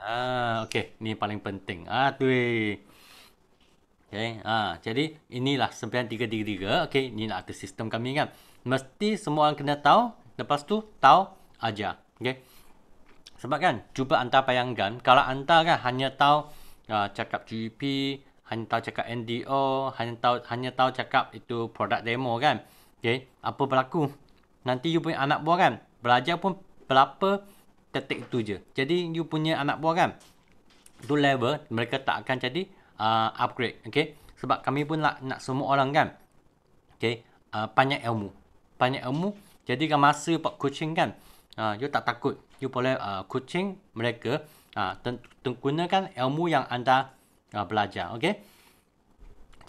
Ah, okey, ni paling penting. Ah, tu. Okey, ah, jadi inilah 9333. Okey, ni nak ada sistem kami kan. Mesti semua orang kena tahu, lepas tu tahu aja. Okey. Sebab kan, cuba anda bayangkan kalau anda kan hanya tahu uh, cakap GP, hanya tahu cakap NDO, hanya tahu hanya tahu cakap itu produk demo kan. Okey, apa berlaku? Nanti you punya anak buah kan, belajar pun berapa detik itu je. Jadi you punya anak buah kan, tu level mereka tak akan jadi uh, upgrade. Okey, sebab kami pun nak nak semua orang kan. Okey, uh, banyak ilmu. Banyak ilmu. Jadi kan masa buat coaching kan, uh, you tak takut. You boleh uh, coaching mereka uh, gunakan ilmu yang anda uh, belajar. Okey.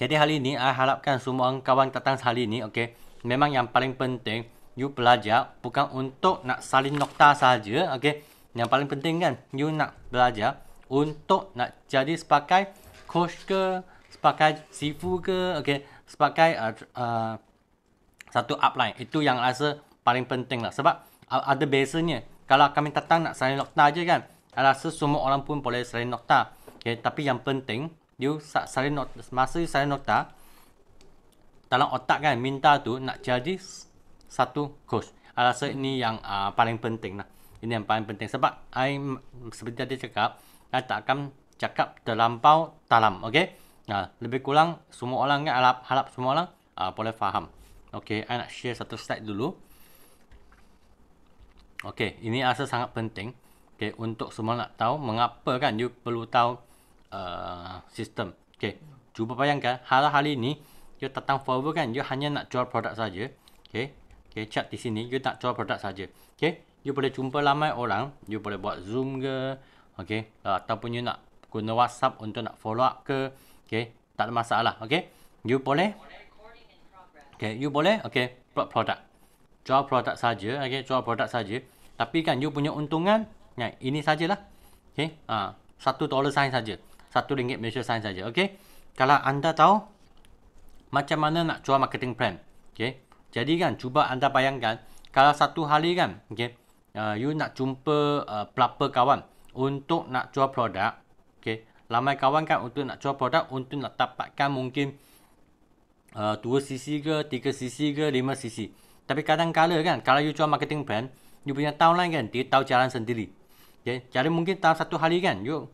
Jadi hari ini, saya harapkan semua kawan datang hari ini, okey, memang yang paling penting, you belajar bukan untuk nak salin nokta saja, okey. Yang paling penting kan, you nak belajar untuk nak jadi sebagai coach ke, sebagai sifu ke, okey, sebagai uh, uh, satu upline. Itu yang rasa paling penting lah. Sebab uh, ada biasanya, kalau kami datang nak salin nokta aja kan, rasa semua orang pun boleh salin nokta. Okay, tapi yang penting, you salin nokta, masa you salin nokta, dalam otak kan minta tu nak jadi satu coach. Saya rasa ini yang uh, paling penting lah. Ini yang paling penting. Sebab I, seperti tadi cakap, saya tak akan cakap terlampau dalam. Okay? Nah, lebih kurang semua orang kan harap, harap semua orang uh, boleh faham. Okay, I nak share satu slide dulu. Okay, ini rasa sangat penting. Okay, untuk semua nak tahu mengapa kan you perlu tahu uh, sistem. Okay, cuba bayangkan hari-hari ini you datang forward kan, you hanya nak jual produk saja. Okay, okay, chat di sini, you nak jual produk saja. Okay, you boleh jumpa ramai orang, you boleh buat zoom ke, okay, ataupun you nak guna WhatsApp untuk nak follow up ke, okay, tak ada masalah. Okay, you boleh, okay, you boleh, okay, buat produk. Jual produk saja, okay, jual produk saja. Tapi kan you punya untungan, ya, ini sajalah. Okay, ah, satu dolar sain saja. Satu ringgit Malaysia sain saja. Okay, kalau anda tahu macam mana nak jual marketing plan. Okay. Jadi kan cuba anda bayangkan kalau satu hari kan, okay, uh, you nak jumpa uh, berapa kawan untuk nak jual produk, okay, ramai kawan kan untuk nak jual produk untuk nak dapatkan mungkin uh, 2 cc ke, 3 cc ke, 5 cc. Tapi kadang-kala kan kalau you jual marketing plan, you punya downline kan dia tahu jalan sendiri. Okay. Jadi mungkin dalam satu hari kan you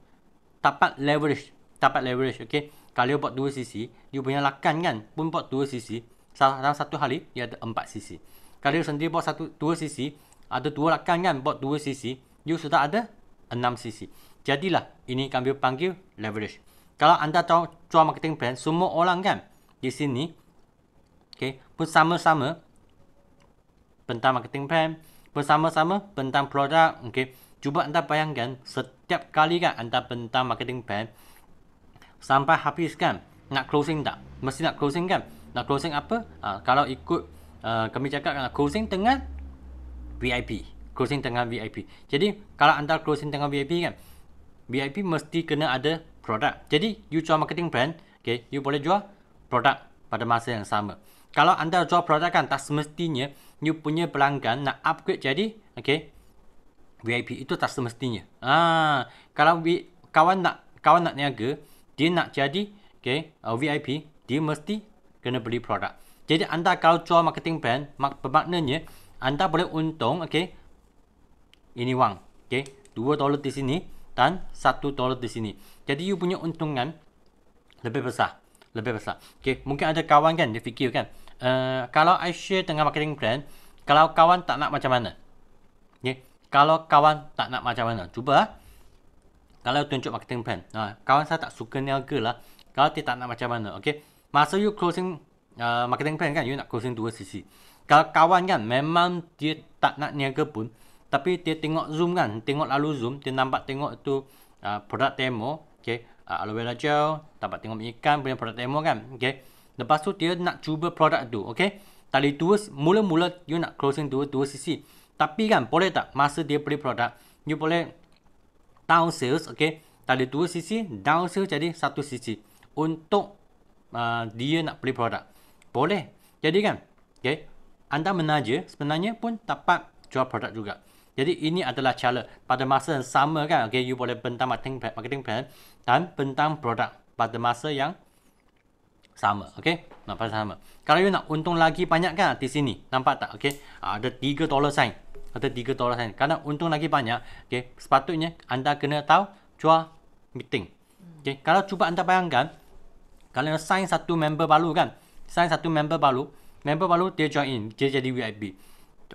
dapat leverage, dapat leverage, okay. Kalau you buat 2 cc, you punya lakan kan pun buat 2 cc. Dalam satu hari, dia ada 4 cc. Kalau you sendiri buat satu 2 cc, ada 2 lakan kan buat 2 cc, you sudah ada 6 cc. Jadilah, ini kami panggil leverage. Kalau anda tahu jual marketing plan, semua orang kan di sini, okay, pun sama-sama tentang marketing plan, bersama-sama tentang produk, okay. Cuba anda bayangkan, setiap kali kan anda tentang marketing plan, sampai habis kan nak closing tak mesti nak closing kan nak closing apa? Uh, kalau ikut uh, kami cakap kan closing dengan VIP closing dengan VIP jadi kalau anda closing dengan VIP kan VIP mesti kena ada produk. Jadi you jual marketing plan okay you boleh jual produk pada masa yang sama. Kalau anda jual produk kan tak semestinya you punya pelanggan nak upgrade jadi okay VIP itu tak semestinya. Ah kalau kawan nak kawan nak niaga dia nak jadi okay, uh, VIP, dia mesti kena beli produk. Jadi anda kalau jual marketing plan, mak bermaknanya anda boleh untung, okay, ini wang, okay, 2 dolar di sini dan 1 dolar di sini. Jadi you punya untungan lebih besar, lebih besar. Okay, mungkin ada kawan kan dia fikir kan, uh, kalau I share dengan marketing plan, kalau kawan tak nak macam mana? Okay, kalau kawan tak nak macam mana? Cuba kalau tunjuk marketing plan. Ha, kawan saya tak suka niaga lah. Kalau dia tak nak macam mana. Okay. Masa you closing uh, marketing plan kan, you nak closing dua sisi. Kalau kawan kan, memang dia tak nak niaga pun. Tapi dia tengok zoom kan. Tengok lalu zoom. Dia nampak tengok tu uh, produk demo. Okay. Uh, aloe vera gel. Dapat tengok ikan punya produk demo kan. Okay. Lepas tu dia nak cuba produk tu. Okay. Tadi dua, mula-mula you nak closing dua, dua sisi. Tapi kan, boleh tak masa dia beli produk, you boleh down sales okey tadi dua sisi down sales jadi satu sisi untuk uh, dia nak beli produk boleh jadi kan okey anda menaja sebenarnya pun dapat jual produk juga Jadi ini adalah cara pada masa yang sama kan. Okay, you boleh bentang marketing plan, marketing plan dan bentang produk pada masa yang sama. Okay, nak pada sama. Kalau you nak untung lagi banyak kan di sini. Nampak tak? Okay, ada 3 dollar sign. Ada 3 dollar sign. Karena untung lagi banyak, okay, sepatutnya anda kena tahu jual meeting. Okay, kalau cuba anda bayangkan, kalau sign satu member baru kan, sign satu member baru, member baru dia join, dia jadi VIP.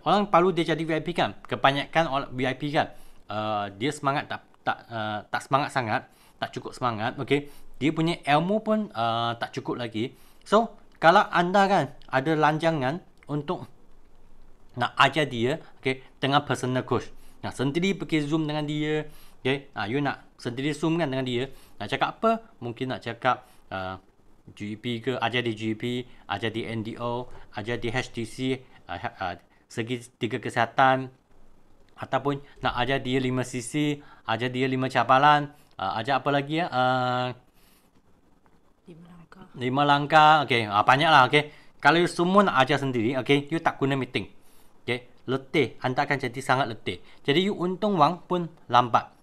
Orang baru dia jadi VIP kan, kebanyakan orang VIP kan, uh, dia semangat tak tak uh, tak semangat sangat, tak cukup semangat, okay. Dia punya ilmu pun uh, tak cukup lagi. So, kalau anda kan ada lanjangan untuk nak ajar dia, okay, dengan personal coach. Nak sendiri pergi zoom dengan dia, okay. Ah, you nak sendiri zoom kan dengan dia. Nak cakap apa? Mungkin nak cakap uh, GEP ke ajar di GEP, ajar di NDO, ajar di HTC, uh, uh, segi tiga kesihatan ataupun nak ajar dia 5 sisi, ajar dia 5 cabaran, uh, ajar apa lagi ya? Uh, 5 langkah. 5 langkah. Okey, uh, banyaklah okey. Kalau semua nak ajar sendiri, okey, you tak guna meeting. Okey, letih, anda akan jadi sangat letih. Jadi you untung wang pun lambat.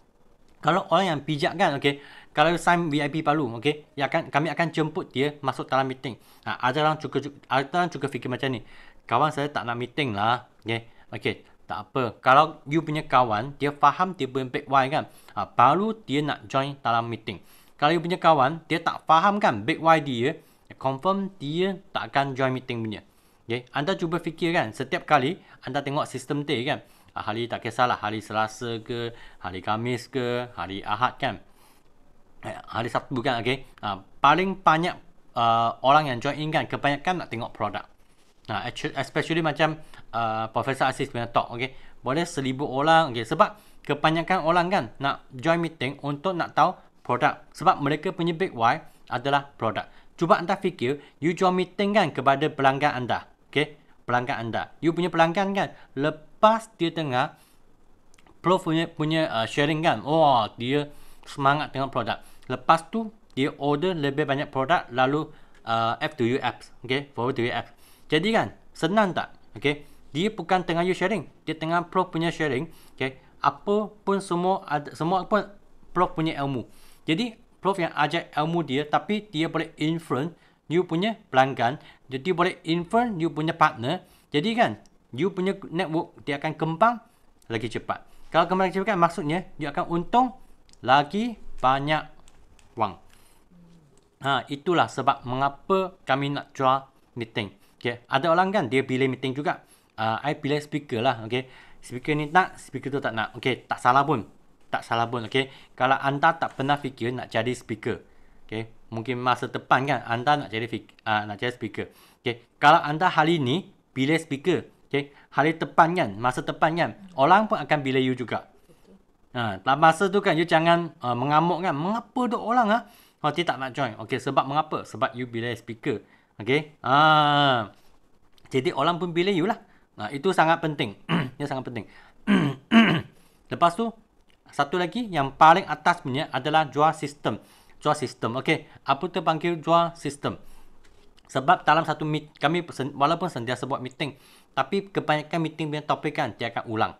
Kalau orang yang bijak kan, okey, kalau sign VIP baru, okey, ya kan kami akan jemput dia masuk dalam meeting. Ha, ada orang juga ada orang juga fikir macam ni. Kawan saya tak nak meeting lah. Okey. Okey, tak apa. Kalau you punya kawan, dia faham dia punya big why kan. Ha, baru dia nak join dalam meeting. Kalau you punya kawan, dia tak faham kan big why dia, confirm dia tak akan join meeting punya. Okey, anda cuba fikir kan, setiap kali anda tengok sistem T kan. Hari tak kisahlah, hari Selasa ke, hari Kamis ke, hari Ahad kan. Eh, hari Sabtu kan okey. Uh, paling banyak uh, orang yang join in kan kebanyakan nak tengok produk. Uh, especially macam uh, Profesor Asis punya talk okey. Boleh seribu orang okey sebab kebanyakan orang kan nak join meeting untuk nak tahu produk sebab mereka punya big why adalah produk. Cuba anda fikir, you join meeting kan kepada pelanggan anda. Okey, pelanggan anda. You punya pelanggan kan lepas dia tengah Prof punya punya uh, sharing kan. Oh, dia semangat tengok produk. Lepas tu dia order lebih banyak produk lalu uh, F2U apps. Okay, forward to you apps. Jadi kan senang tak? Okay, dia bukan tengah you sharing, dia tengah pro punya sharing. Okay, apa pun semua ada semua pun pro punya ilmu. Jadi prof yang ajar ilmu dia tapi dia boleh influence you punya pelanggan. Jadi boleh influence you punya partner. Jadi kan you punya network dia akan kembang lagi cepat. Kalau kembang lagi cepat kan maksudnya you akan untung lagi banyak wang. Ha, itulah sebab mengapa kami nak jual meeting. Okay. Ada orang kan dia pilih meeting juga. Uh, I pilih speaker lah. Okay. Speaker ni tak, speaker tu tak nak. Okay. Tak salah pun. Tak salah pun. Okay. Kalau anda tak pernah fikir nak jadi speaker. Okay. Mungkin masa depan kan anda nak jadi uh, nak jadi speaker. Okay. Kalau anda hari ni pilih speaker. Okay. Hari depan kan, masa depan kan, orang pun akan pilih you juga. Ha, dalam masa tu kan you jangan uh, mengamuk kan. Mengapa dok orang ah? Ha? Oh, tak nak join. Okey, sebab mengapa? Sebab you bila speaker. Okey. Ha. Jadi orang pun pilih you lah. Ha, itu sangat penting. Ia sangat penting. Lepas tu satu lagi yang paling atas punya adalah jual sistem. Jual sistem. Okey, apa tu panggil jual sistem? Sebab dalam satu meet kami walaupun sentiasa buat meeting, tapi kebanyakan meeting punya topik kan dia akan ulang.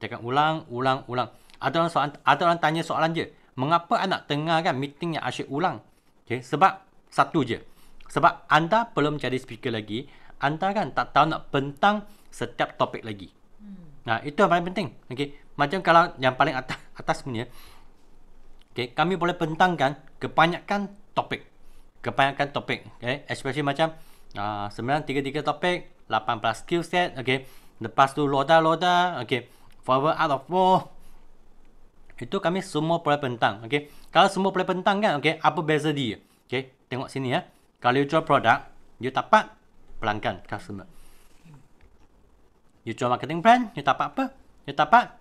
Dia akan ulang, ulang, ulang. Ada orang soalan, ada orang tanya soalan je. Mengapa anak tengah kan meeting yang asyik ulang? Okay, sebab satu je. Sebab anda belum jadi speaker lagi. Anda kan tak tahu nak bentang setiap topik lagi. Hmm. Nah, itu yang paling penting. Okay. Macam kalau yang paling atas, atas punya. Okay, kami boleh bentangkan kebanyakan topik. Kebanyakan topik. Okay. Especially macam uh, 933 topik, 18 skill set. Okay. Lepas tu loda-loda. Okay. Forward out of war. Itu kami semua boleh bentang. Okay. Kalau semua boleh bentang kan, okay, apa beza dia? Okay. Tengok sini ya. Kalau you jual produk, you dapat pelanggan, customer. You jual marketing plan, you dapat apa? You dapat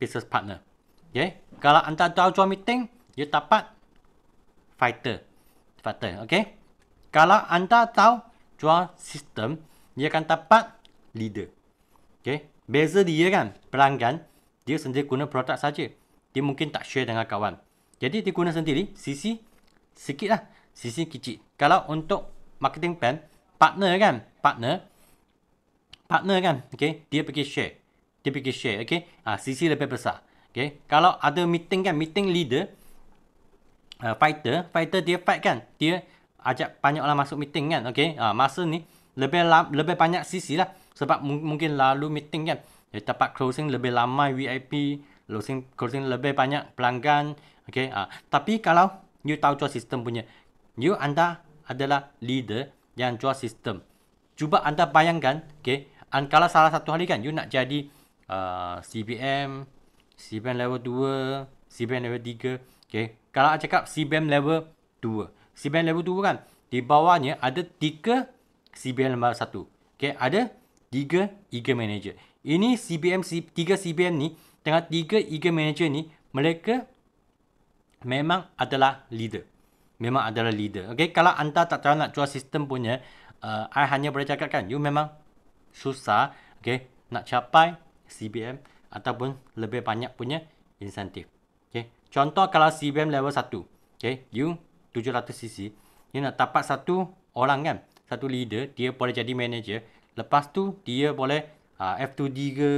business partner. Okay. Kalau anda tahu jual meeting, you dapat fighter. Fighter. Okay. Kalau anda tahu jual sistem, you akan dapat leader. Okay. Beza dia kan, pelanggan, dia sendiri guna produk saja. Dia mungkin tak share dengan kawan. Jadi dia guna sendiri, sisi sikit lah. Sisi kecil. Kalau untuk marketing plan, partner kan, partner, partner kan, okay, dia pergi share. dia pergi share. Okay. Ha, sisi lebih besar. Okay. Kalau ada meeting kan, meeting leader, uh, fighter, fighter dia fight kan. Dia ajak banyak orang masuk meeting kan. Okay. Ha, masa ni, lebih lebih banyak sisi lah. Sebab mungkin lalu meeting kan. Dia dapat closing lebih lama VIP. Closing, closing lebih banyak pelanggan. Okay. Ha, tapi kalau you tahu jual sistem punya. You anda adalah leader yang jual sistem. Cuba anda bayangkan. Okay. And kalau salah satu hari kan, you nak jadi uh, CBM, CBM level 2, CBM level 3. Okay. Kalau saya cakap CBM level 2. CBM level 2 kan, di bawahnya ada 3 CBM level 1. Okay. Ada 3 eager manager. Ini CBM, 3 CBM ni, dengan 3 eager manager ni, mereka memang adalah leader. Memang adalah leader. Okay. Kalau anda tak tahu nak jual sistem punya, uh, I hanya boleh cakap kan, you memang susah okay, nak capai CBM ataupun lebih banyak punya insentif. Okay. Contoh kalau CBM level 1, okay, you 700cc, you nak dapat satu orang kan, satu leader, dia boleh jadi manager. Lepas tu, dia boleh uh, F2D ke,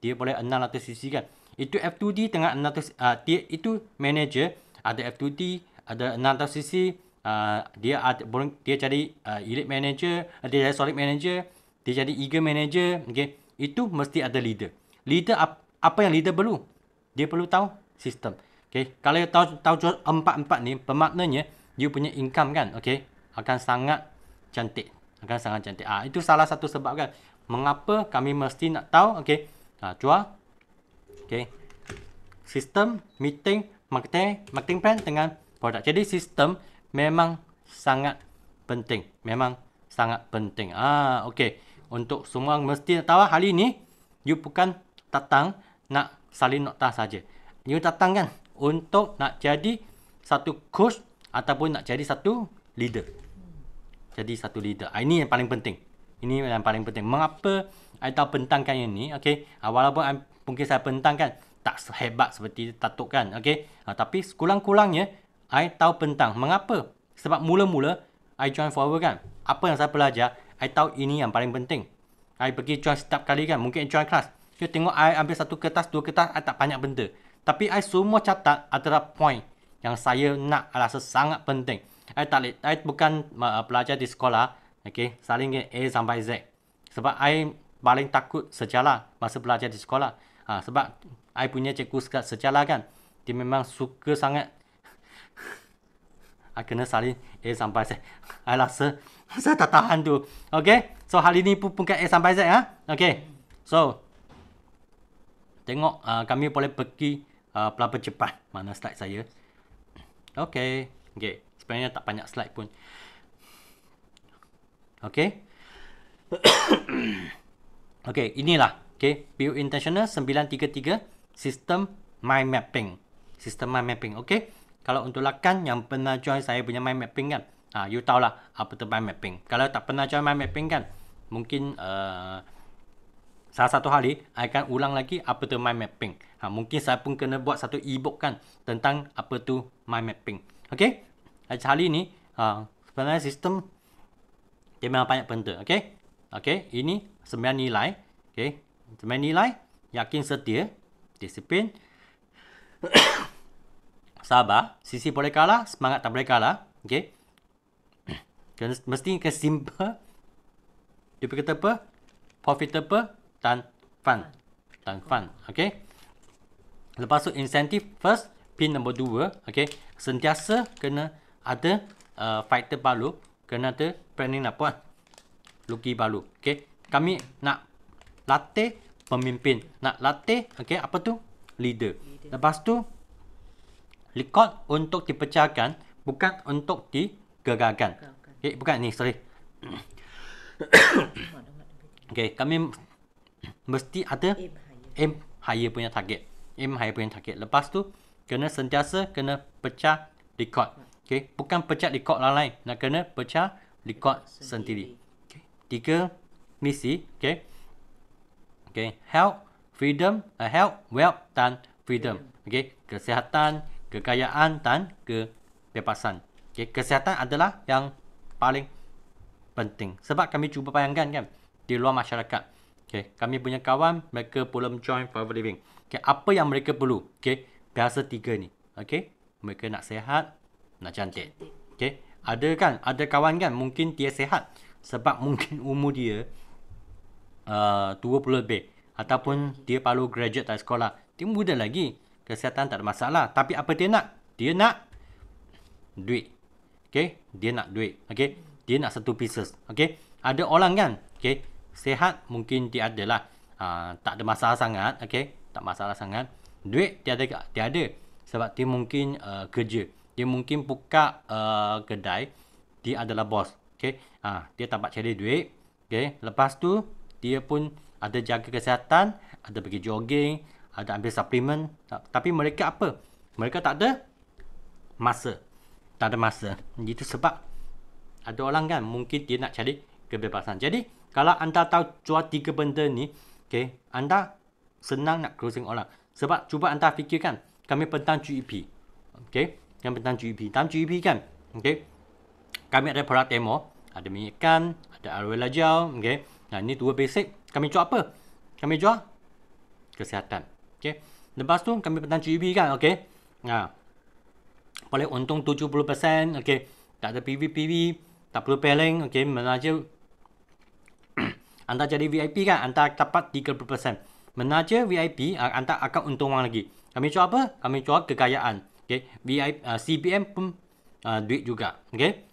dia boleh 600cc kan. Itu F2D tengah 600, uh, dia, itu manager, ada F2D, ada 600cc, uh, dia ada, dia jadi uh, elite manager, dia jadi solid manager, dia jadi eager manager, okay, itu mesti ada leader. Leader ap, apa yang leader perlu? Dia perlu tahu sistem. Okay, kalau dia tahu tahu empat-empat ni, bermaknanya you punya income kan, okay, akan sangat cantik. Akan sangat cantik. Ah, itu salah satu sebab kan. Mengapa kami mesti nak tahu, okay, ah, jual, okay, sistem, meeting, marketing, marketing plan dengan produk. Jadi sistem memang sangat penting. Memang sangat penting. Ah, okay untuk semua mesti tahu hari ni you bukan datang nak salin nota saja. You datang kan untuk nak jadi satu coach ataupun nak jadi satu leader. Jadi satu leader. Ah, ini yang paling penting. Ini yang paling penting. Mengapa saya tahu bentangkan ini? Okay. Ah, walaupun I, mungkin saya bentangkan tak sehebat seperti Tatuk kan. Okay. Ha, tapi sekurang-kurangnya I tahu bentang. Mengapa? Sebab mula-mula I join forward kan. Apa yang saya belajar? I tahu ini yang paling penting. I pergi join setiap kali kan. Mungkin join kelas. You tengok I ambil satu kertas, dua kertas, I tak banyak benda. Tapi I semua catat adalah point yang saya nak rasa sangat penting. I tak I bukan uh, pelajar di sekolah. Okay, saling A sampai Z. Sebab I paling takut sejarah masa belajar di sekolah. Ha, sebab I punya cikgu sejarah kan. Dia memang suka sangat. I kena salin A sampai Z. I rasa saya tak tahan tu. Okay. So hari ni pun bukan A sampai Z. Ha? Okay. So. Tengok uh, kami boleh pergi uh, pelapa cepat. Mana slide saya. Okay. Okay. Sebenarnya tak banyak slide pun. Okay. okay. Inilah. Okay. View intentional 933. Sistem mind mapping. Sistem mind mapping. Okay. Kalau untuk lakan yang pernah join saya punya mind mapping kan. Ha, you tahulah apa tu mind mapping. Kalau tak pernah join mind mapping kan, mungkin uh, salah satu hari, I akan ulang lagi apa tu mind mapping. Ha, mungkin saya pun kena buat satu e-book kan tentang apa tu mind mapping. Okay? Hari ni, uh, sebenarnya sistem dia memang banyak benda. Okay? Okay? Ini sembilan nilai. Okay? Sembilan nilai. Yakin setia. Disiplin. Sabar. Sisi boleh kalah. Semangat tak boleh kalah. Okay? Mesti ke simple. Dia kata apa? Profitable dan fun. Dan fun. Okay. Lepas tu insentif first. Pin nombor dua. Okay. Sentiasa kena ada uh, fighter baru. Kena ada planning nak buat. Luki baru. Okay. Kami nak latih pemimpin. Nak latih. Okay. Apa tu? Leader. Lepas tu. Record untuk dipecahkan. Bukan untuk digegarkan. Okay, eh, bukan ni, sorry. okay, kami mesti ada aim higher punya target. Aim higher punya target. Lepas tu, kena sentiasa kena pecah record. Okay, bukan pecah record lain. Nak kena pecah record sendiri. Okay. Tiga misi. Okay. Okay, health, freedom, uh, health, wealth dan freedom. Okay, kesihatan, kekayaan dan kebebasan. Okay, kesihatan adalah yang paling penting. Sebab kami cuba bayangkan kan, di luar masyarakat, Okay, kami punya kawan, mereka belum join Forever Living. Okay, apa yang mereka perlu? Okay, biasa tiga ni. Okay, mereka nak sehat, nak cantik. Okay, ada kan, ada kawan kan, mungkin dia sehat. Sebab mungkin umur dia uh, 20 lebih. Ataupun dia baru graduate dari sekolah. Dia muda lagi. Kesihatan tak ada masalah. Tapi apa dia nak? Dia nak duit. Okay, dia nak duit. Okay, dia nak satu pieces. Okay, ada orang kan, okay, Sehat mungkin dia ada lah. Uh, tak ada masalah sangat. Okay. Tak masalah sangat. Duit dia ada. Dia ada. Sebab dia mungkin uh, kerja. Dia mungkin buka uh, kedai. Dia adalah bos. Okay. Uh, dia tak cari duit. Okay. Lepas tu. Dia pun ada jaga kesihatan. Ada pergi jogging. Ada ambil suplemen. Tapi mereka apa? Mereka tak ada masa. Tak ada masa. Itu sebab ada orang kan mungkin dia nak cari kebebasan. Jadi kalau anda tahu jual tiga benda ni, okay, anda senang nak closing orang. Sebab cuba anda fikirkan, kami pentang GEP. Okay, kami pentang GEP. Dalam GEP kan, okay, kami ada produk demo, ada minyak ikan, ada aloe lajau, okay. Nah, ini dua basic. Kami jual apa? Kami jual kesihatan. Okay. Lepas tu, kami pentang GEP kan, okay. Nah, boleh untung 70%, okay. Tak ada PV-PV, tak perlu peling, okay. Menaja anda jadi VIP kan, anda dapat 30%. Menaja VIP, anda akan untung wang lagi. Kami jual apa? Kami jual kekayaan. Okay. VIP, uh, CBM pun uh, duit juga. Okay.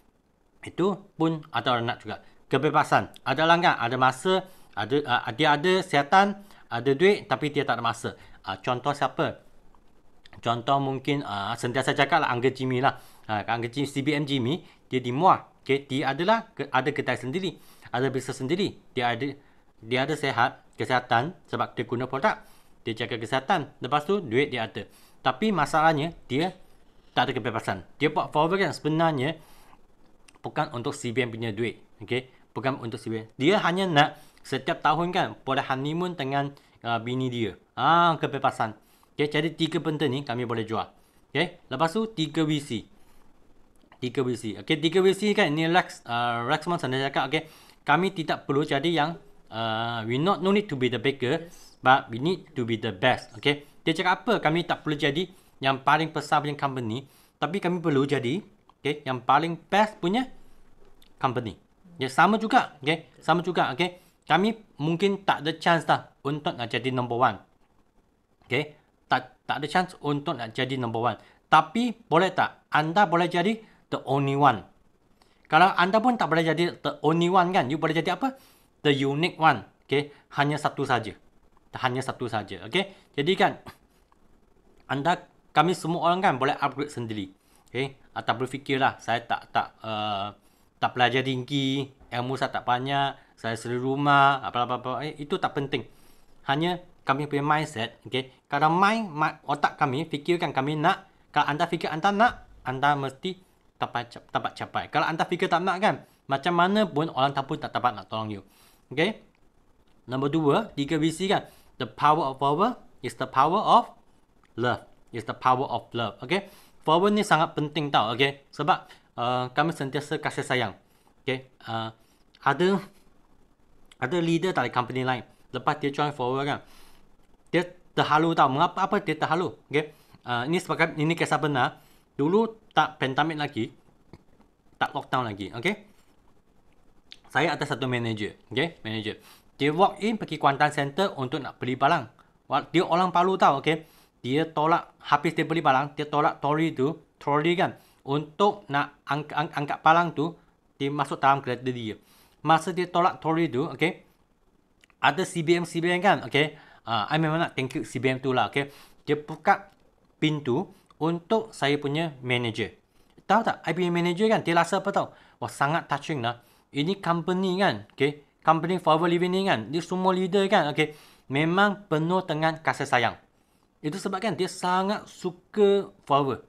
Itu pun ada orang nak juga. Kebebasan. Ada langgan, ada masa, ada uh, dia ada kesihatan, ada duit tapi dia tak ada masa. Uh, contoh siapa? Contoh mungkin uh, sentiasa cakap lah Angga Jimmy lah. Uh, Angga Jimmy, CBM Jimmy, dia di Muar. Okay. Dia adalah ke, ada kedai sendiri ada bisnes sendiri. Dia ada dia ada sehat, kesihatan sebab dia guna produk. Dia jaga kesihatan. Lepas tu duit dia ada. Tapi masalahnya dia tak ada kebebasan. Dia buat forward kan sebenarnya bukan untuk CBM punya duit. Okay? Bukan untuk CBM. Dia hanya nak setiap tahun kan pada honeymoon dengan uh, bini dia. Ah, kebebasan. Okay? Jadi tiga benda ni kami boleh jual. Okay? Lepas tu tiga VC. Tiga VC. Okay, tiga VC kan ni Rex, uh, Rexmon sana cakap. Okay? kami tidak perlu jadi yang uh, we not no need to be the baker yes. but we need to be the best okay dia cakap apa? Kami tak perlu jadi yang paling besar punya company tapi kami perlu jadi okay yang paling best punya company. Ya sama juga okay sama juga okay. Kami mungkin tak ada chance dah untuk nak jadi number one okay. Tak tak ada chance untuk nak jadi number one. Tapi boleh tak anda boleh jadi the only one? Kalau anda pun tak boleh jadi the only one kan, you boleh jadi apa? The unique one. Okay, hanya satu saja. Hanya satu saja. Okay, jadi kan anda kami semua orang kan boleh upgrade sendiri. Okay, atau berfikirlah saya tak tak uh, tak belajar tinggi, ilmu saya tak banyak, saya sendiri rumah, apa apa apa. Eh, itu tak penting. Hanya kami punya mindset, okay. Kalau mind, mind otak kami fikirkan kami nak, kalau anda fikir anda nak, anda mesti dapat dapat capai. Kalau anda fikir tak nak kan, macam mana pun orang tak pun tak dapat nak tolong you. Okay. Nombor dua, tiga visi kan. The power of power is the power of love. Is the power of love. Okay. Power ni sangat penting tau. Okay. Sebab uh, kami sentiasa kasih sayang. Okay. Uh, ada ada leader dari company lain. Lepas dia join forward kan. Dia terhalu tau. Mengapa apa dia terhalu? Okay. Uh, ini sebab ini kisah benar. Dulu tak pandemik lagi, tak lockdown lagi, okay? Saya ada satu manager, okay? Manager. Dia walk in pergi Kuantan Center untuk nak beli barang. Dia orang Palu tahu, okay? Dia tolak, habis dia beli barang, dia tolak trolley tu, trolley kan, untuk nak ang ang angkat barang tu, dia masuk dalam kereta dia. Masa dia tolak trolley tu, okay? Ada CBM-CBM kan, okay? Uh, I memang nak thank you CBM tu lah, okay? Dia buka pintu, untuk saya punya manager. Tahu tak, I punya manager kan, dia rasa apa tahu? Wah, sangat touching lah. Ini company kan, okay? Company Forever Living ni kan, dia semua leader kan, okay? Memang penuh dengan kasih sayang. Itu sebab kan, dia sangat suka Forever.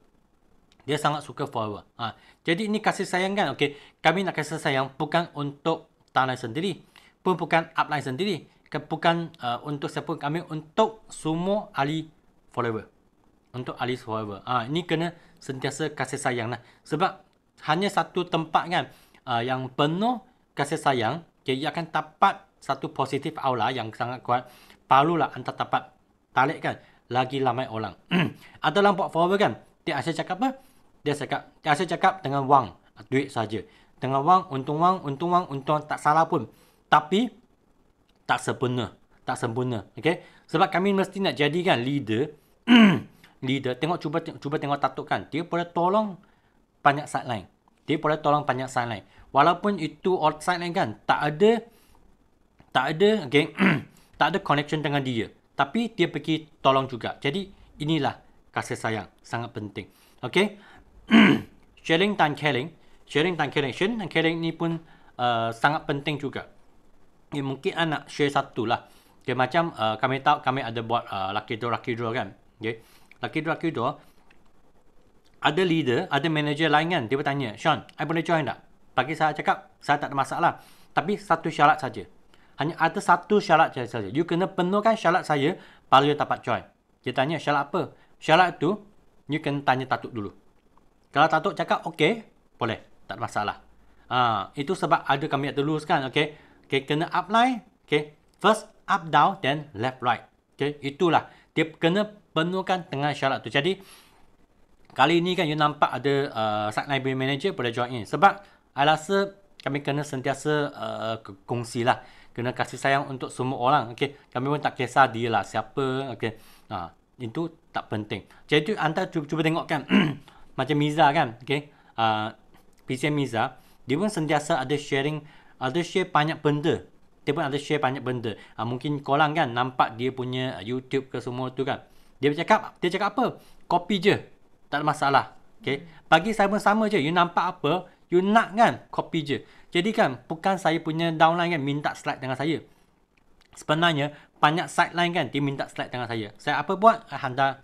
Dia sangat suka Forever. Ha. Jadi ini kasih sayang kan, okay? Kami nak kasih sayang bukan untuk tanah sendiri. Pun bukan upline sendiri. Bukan uh, untuk siapa kami, untuk semua ahli Forever untuk Alice Forever. Ah, ini kena sentiasa kasih sayang lah. Sebab hanya satu tempat kan uh, yang penuh kasih sayang, okay, ia akan dapat satu positif aula yang sangat kuat, perlulah anda dapat tarik kan lagi ramai orang. Ada dalam portfolio kan, dia asyik cakap apa? Dia cakap, dia asyik cakap dengan wang, duit saja. Dengan wang, untung wang, untung wang, untung tak salah pun. Tapi, tak sempurna. Tak sempurna. Okay? Sebab kami mesti nak jadikan leader. leader. Tengok, cuba cuba tengok tatuk kan. Dia boleh tolong banyak sideline. Dia boleh tolong banyak sideline. Walaupun itu outside kan. Tak ada. Tak ada. Okay? tak ada connection dengan dia. Tapi dia pergi tolong juga. Jadi, inilah kasih sayang. Sangat penting. Okay? sharing dan caring. Sharing dan caring. Sharing dan caring ni pun uh, sangat penting juga. Ya, mungkin anak share satu lah. Okay, macam uh, kami tahu kami ada buat uh, lucky draw, lucky draw kan. Okay. Lucky draw, lucky draw. Ada leader, ada manager lain kan. Dia bertanya, Sean, I boleh join tak? Bagi saya cakap, saya tak ada masalah. Tapi satu syarat saja. Hanya ada satu syarat saja. You kena penuhkan syarat saya, baru you dapat join. Dia tanya, syarat apa? Syarat tu, you kena tanya Tatuk dulu. Kalau Tatuk cakap, okay, boleh. Tak ada masalah. Ha, itu sebab ada kami ada rules kan, okay. Okay, kena upline, okay. First, up, down, then left, right. Okay, itulah. Dia kena penuhkan tengah syarat tu. Jadi, kali ni kan you nampak ada uh, site library manager boleh join in. Sebab, I rasa kami kena sentiasa uh, kongsi lah. Kena kasih sayang untuk semua orang. Okay, kami pun tak kisah dia lah siapa. Okay, ha, itu tak penting. Jadi, anda cuba, cuba tengok kan. macam Miza kan. Okay, uh, PCM Miza. Dia pun sentiasa ada sharing, ada share banyak benda dia pun ada share banyak benda. Ha, mungkin korang kan nampak dia punya YouTube ke semua tu kan. Dia cakap, dia cakap apa? Copy je. Tak ada masalah. Okay. Bagi saya pun sama je. You nampak apa, you nak kan, copy je. Jadi kan, bukan saya punya downline kan minta slide dengan saya. Sebenarnya, banyak side line kan, dia minta slide dengan saya. Saya apa buat? Hantar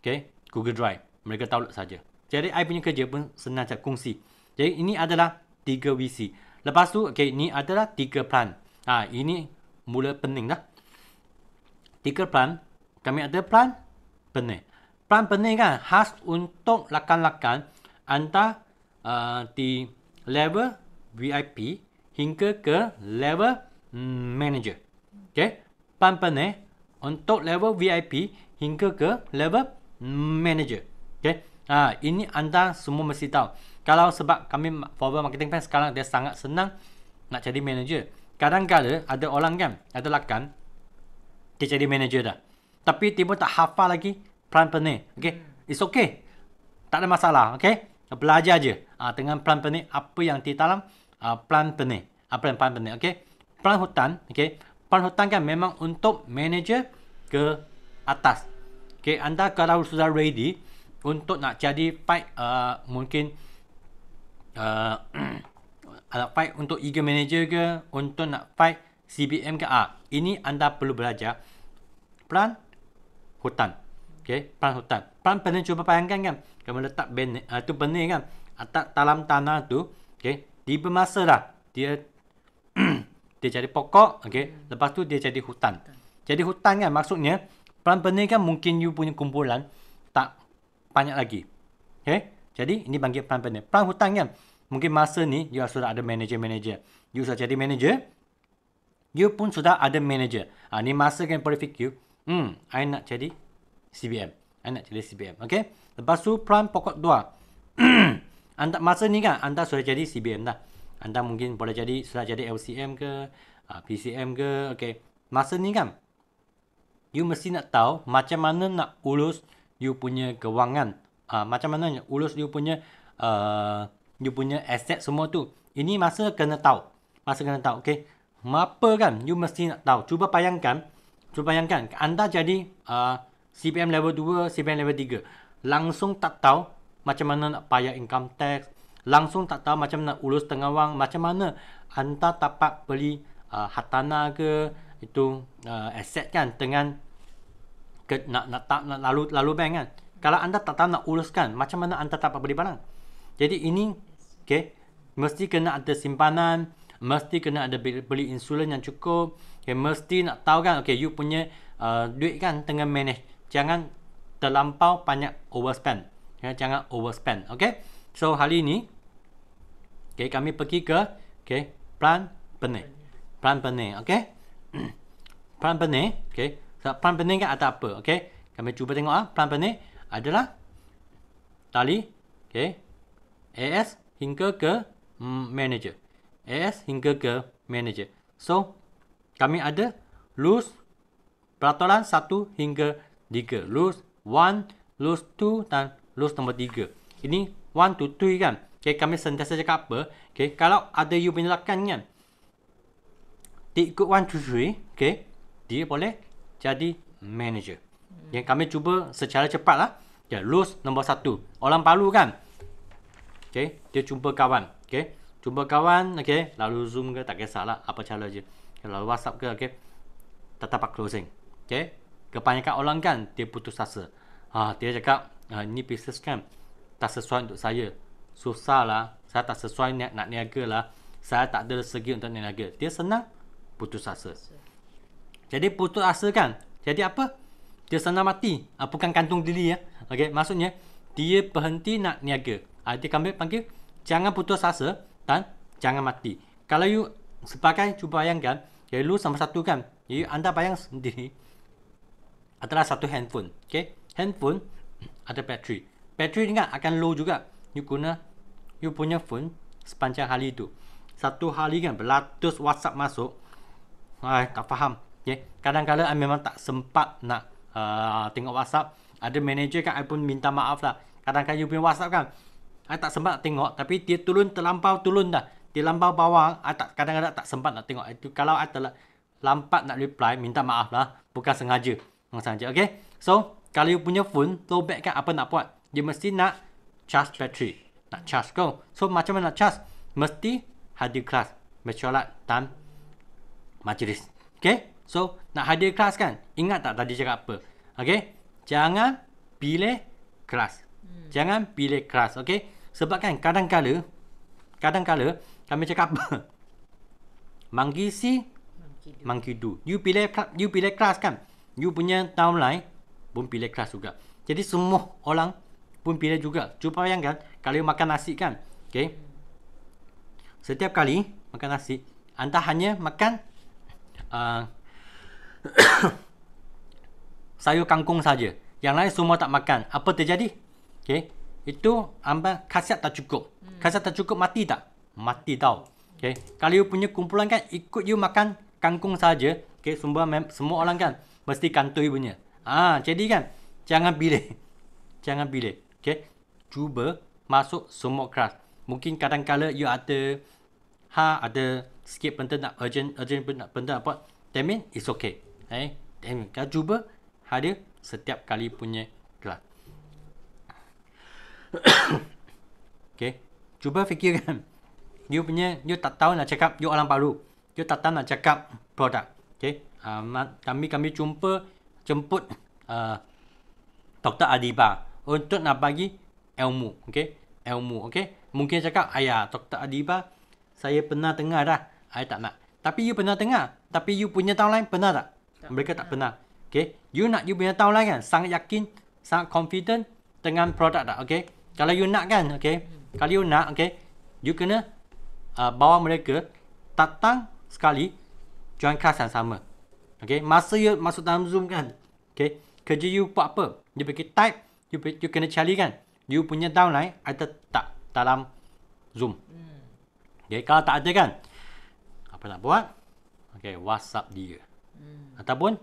okay, Google Drive. Mereka tahu saja. Jadi, I punya kerja pun senang saya kongsi. Jadi, ini adalah 3 VC. Lepas tu, okay, ini adalah 3 plan. Ha, ini mula pening dah. Tiga plan. Kami ada plan pening. Plan pening kan khas untuk lakan-lakan anda uh, di level VIP hingga ke level manager. Okay. Plan pening untuk level VIP hingga ke level manager. Okay. Ha, ini anda semua mesti tahu. Kalau sebab kami forward marketing plan sekarang dia sangat senang nak jadi manager kadang-kadang ada orang kan, ada lakan, dia jadi manager dah. Tapi pun tak hafal lagi plan pening. Okay? It's okay. Tak ada masalah. Okay? Belajar je. Ha, dengan plan pening, apa yang di dalam uh, plan pening. Apa yang plan pening. Okay? Plan hutan. Okay? Plan hutan kan memang untuk manager ke atas. Okay? Anda kalau sudah ready untuk nak jadi fight uh, mungkin uh, nak fight untuk Eagle Manager ke, untuk nak fight CBM ke, ah, ini anda perlu belajar plan hutan. Okay, plan hutan. Plan pernah cuba bayangkan kan, kamu letak benih, uh, tu benih kan, atas dalam tanah tu, okay, di bermasa lah, dia dia jadi pokok, okay, lepas tu dia jadi hutan. Jadi hutan kan maksudnya, plan benih kan mungkin you punya kumpulan tak banyak lagi. Okay, jadi ini panggil plan benih. Plan hutan kan, mungkin masa ni you sudah ada manager-manager. You sudah jadi manager, you pun sudah ada manager. Ha, ni masa kan boleh fikir, hmm, I nak jadi CBM. I nak jadi CBM. Okay? Lepas tu plan pokok dua. anda masa ni kan, anda sudah jadi CBM dah. Anda mungkin boleh jadi, sudah jadi LCM ke, uh, PCM ke, okay. Masa ni kan, you mesti nak tahu macam mana nak urus you punya kewangan. Uh, macam mana nak urus you punya uh, you punya aset semua tu. Ini masa kena tahu. Masa kena tahu, okey. Apa kan you mesti nak tahu. Cuba bayangkan, cuba bayangkan anda jadi uh, CPM level 2, CPM level 3. Langsung tak tahu macam mana nak bayar income tax, langsung tak tahu macam nak urus tengah wang, macam mana anda dapat beli uh, hartana ke itu uh, aset kan dengan ke, nak nak tak nak lalu lalu bank kan. Kalau anda tak tahu nak uruskan, macam mana anda dapat beli barang? Jadi ini Okay. Mesti kena ada simpanan. Mesti kena ada beli insulin yang cukup. Okay. Mesti nak tahu kan. Okay. You punya uh, duit kan tengah manage. Jangan terlampau banyak overspend. Okay. Jangan overspend. Okay. So hari ini. Okay. Kami pergi ke. Okay. Plan pening. Plan pening. Okay. peran pening, okey. Sebab peran pening kan ada apa? Okey. Kami cuba tengok ah, peran pening adalah tali, okey. AS hingga ke mm, manager. AS hingga ke manager. So, kami ada loose peraturan 1 hingga 3. Loose 1, loose 2 dan loose nombor 3. Ini 1 to 3 kan? Okay, kami sentiasa cakap apa? Okay, kalau ada you punya kan, dia ikut 1 to 3, okay, dia boleh jadi manager. Hmm. Yang kami cuba secara cepat lah. Ya, loose nombor 1. Orang palu kan? Okay, dia jumpa kawan. Okay, jumpa kawan, okay, lalu zoom ke tak kisahlah apa cara je. Lalu whatsapp ke, okay, tetap closing. Okay, kebanyakan orang kan, dia putus asa. Ha, dia cakap, ha, ni business kan, tak sesuai untuk saya susah lah. Saya tak sesuai nak, nak niaga lah. Saya tak ada segi untuk niaga. Dia senang putus asa. Jadi putus asa kan. Jadi apa? Dia senang mati. Ha, bukan kantung diri ya. Okay, maksudnya dia berhenti nak niaga. Ha, dia kami panggil jangan putus asa dan jangan mati. Kalau you sebagai cuba bayangkan, ya lu sama satu kan. You anda bayang sendiri adalah satu handphone. Okay, handphone ada bateri. Bateri ni kan akan low juga. You guna you punya phone sepanjang hari tu. Satu hari kan beratus WhatsApp masuk. Hai, tak faham. Okay. Kadang-kadang I memang tak sempat nak uh, tengok WhatsApp. Ada manager kan I pun minta maaf lah. Kadang-kadang you punya WhatsApp kan I tak sempat tengok tapi dia turun terlampau turun dah. Dia lampau bawah, I tak kadang-kadang tak sempat nak tengok. Itu kalau I telah lambat nak reply, minta maaf lah. Bukan sengaja. Bukan sengaja. Okay. So, kalau you punya phone, low back kan apa nak buat? Dia mesti nak charge battery nak charge kau. So macam mana nak charge? Mesti hadir kelas, bersolat dan majlis. Okay? So nak hadir kelas kan? Ingat tak tadi cakap apa? Okay? Jangan pilih kelas. Hmm. Jangan pilih kelas. Okay? Sebab kan kadang-kala, kadang-kala kami cakap apa? Manggi si, manggi do. You pilih you pilih kelas kan? You punya timeline pun pilih kelas juga. Jadi semua orang pun pilih juga. Cuba bayangkan kalau makan nasi kan. Okay. Setiap kali makan nasi, anda hanya makan uh, sayur kangkung saja. Yang lain semua tak makan. Apa terjadi? Okay. Itu amba khasiat tak cukup. Khasiat tak cukup mati tak? Mati tau. Okay. Kalau you punya kumpulan kan ikut you makan kangkung saja. Okay. Semua, semua orang kan mesti kantoi punya. Ah, jadi kan jangan pilih. Jangan pilih. Okay. Cuba masuk semua kelas. Mungkin kadang-kala you ada ha ada sikit benda nak urgent urgent benda, benda apa. That mean it's okay. Eh, then kau cuba hadir setiap kali punya kelas. okay. Cuba fikirkan. You punya, you tak tahu nak cakap, you orang baru. You tak tahu nak cakap produk. Okay. Um, kami kami jumpa, jemput uh, Dr. Adiba untuk nak bagi ilmu, okey? Ilmu, okey? Mungkin cakap, ayah, Dr. Adiba, saya pernah dengar dah. Saya tak nak. Tapi you pernah dengar. Tapi you punya tahun lain pernah tak? tak Mereka tak pernah. Okey? You nak you punya tahun lain kan? Sangat yakin, sangat confident dengan produk tak? Okey? Kalau you nak kan, okey? Hmm. Kalau you nak, okey? You kena uh, bawa mereka datang sekali join kelas yang sama. Okey? Masa you masuk dalam Zoom kan? Okey? Kerja you buat apa? You pergi type you, you kena cari kan you punya downline ada tak dalam zoom hmm. okay, kalau tak ada kan apa nak buat okay, whatsapp dia hmm. ataupun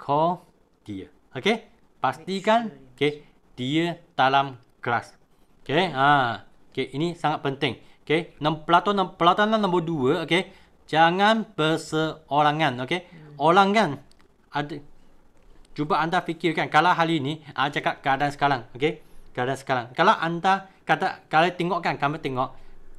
call dia okay? pastikan okay, dia dalam kelas okay? ha. okay, ini sangat penting okay? pelaturan pelaturan nombor dua okay? jangan berseorangan okay? hmm. orang kan ada Cuba anda fikirkan kalau hari ini anda cakap keadaan sekarang, okey? Keadaan sekarang. Kalau anda kata kalau tengok kan kami tengok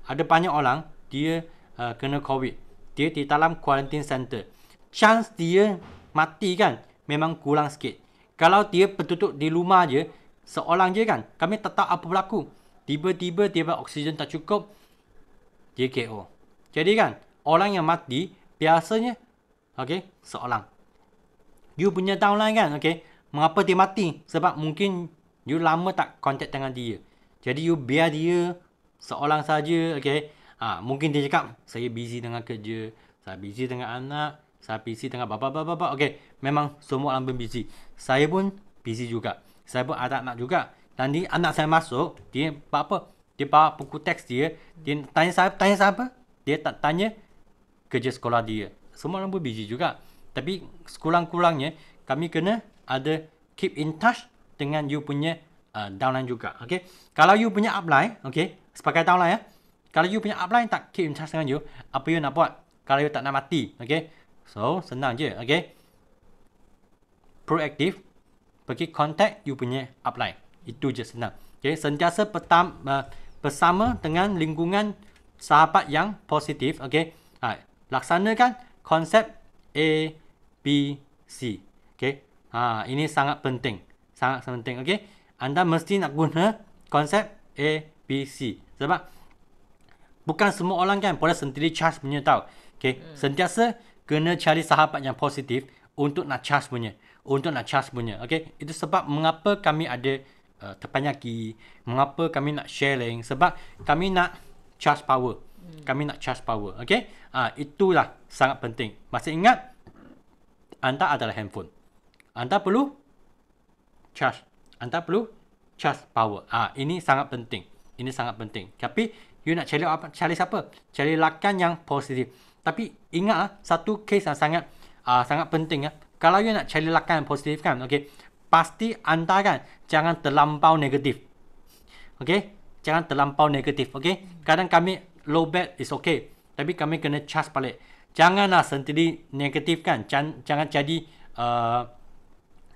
ada banyak orang dia uh, kena covid. Dia di dalam quarantine center. Chance dia mati kan memang kurang sikit. Kalau dia berduduk di rumah je seorang je kan, kami tak tahu apa berlaku. Tiba-tiba dia oksigen tak cukup, dia KO. Jadi kan, orang yang mati biasanya okey, seorang you punya downline kan okay mengapa dia mati sebab mungkin you lama tak contact dengan dia jadi you biar dia seorang saja okay ha, mungkin dia cakap saya busy dengan kerja saya busy dengan anak Saya busy tengah bapa bapa bapa. Okey, memang semua orang pun busy. Saya pun busy juga. Saya pun ada anak juga. Tadi anak saya masuk, dia buat apa? Dia bawa buku teks dia. Dia tanya saya, tanya saya apa? Dia tak tanya kerja sekolah dia. Semua orang pun busy juga. Tapi sekurang-kurangnya, kami kena ada keep in touch dengan you punya uh, downline juga. Okay. Kalau you punya upline, okay, sebagai downline ya. Kalau you punya upline tak keep in touch dengan you, apa you nak buat? Kalau you tak nak mati, okay. So, senang je, okay. Proaktif, pergi contact you punya upline. Itu je senang. Okay, sentiasa petam, uh, bersama dengan lingkungan sahabat yang positif, okay. Ha, laksanakan konsep A, B, C. Okay. Ha, ini sangat penting. Sangat penting, okay anda mesti nak guna konsep A, B, C. Sebab bukan semua orang kan boleh sendiri charge punya tau. Okay. Hmm. Sentiasa kena cari sahabat yang positif untuk nak charge punya. Untuk nak charge punya. Okay. Itu sebab mengapa kami ada uh, terpanyaki. Mengapa kami nak sharing. Sebab kami nak charge power. Hmm. Kami nak charge power. Okay. Uh, itulah sangat penting. Masih ingat? Anda adalah handphone. Anda perlu charge anda perlu charge power. Ah, ini sangat penting. Ini sangat penting. Tapi you nak cari apa? Cari siapa? Cari lakan yang positif. Tapi ingat ah, satu case yang sangat ah, sangat penting ah. Kalau you nak cari lakan yang positif kan, okey. Pasti anda kan jangan terlampau negatif. Okey? Jangan terlampau negatif, okey? Kadang kami low bad is okay. Tapi kami kena charge balik. Janganlah sendiri negatif kan. Jangan, jangan jadi uh,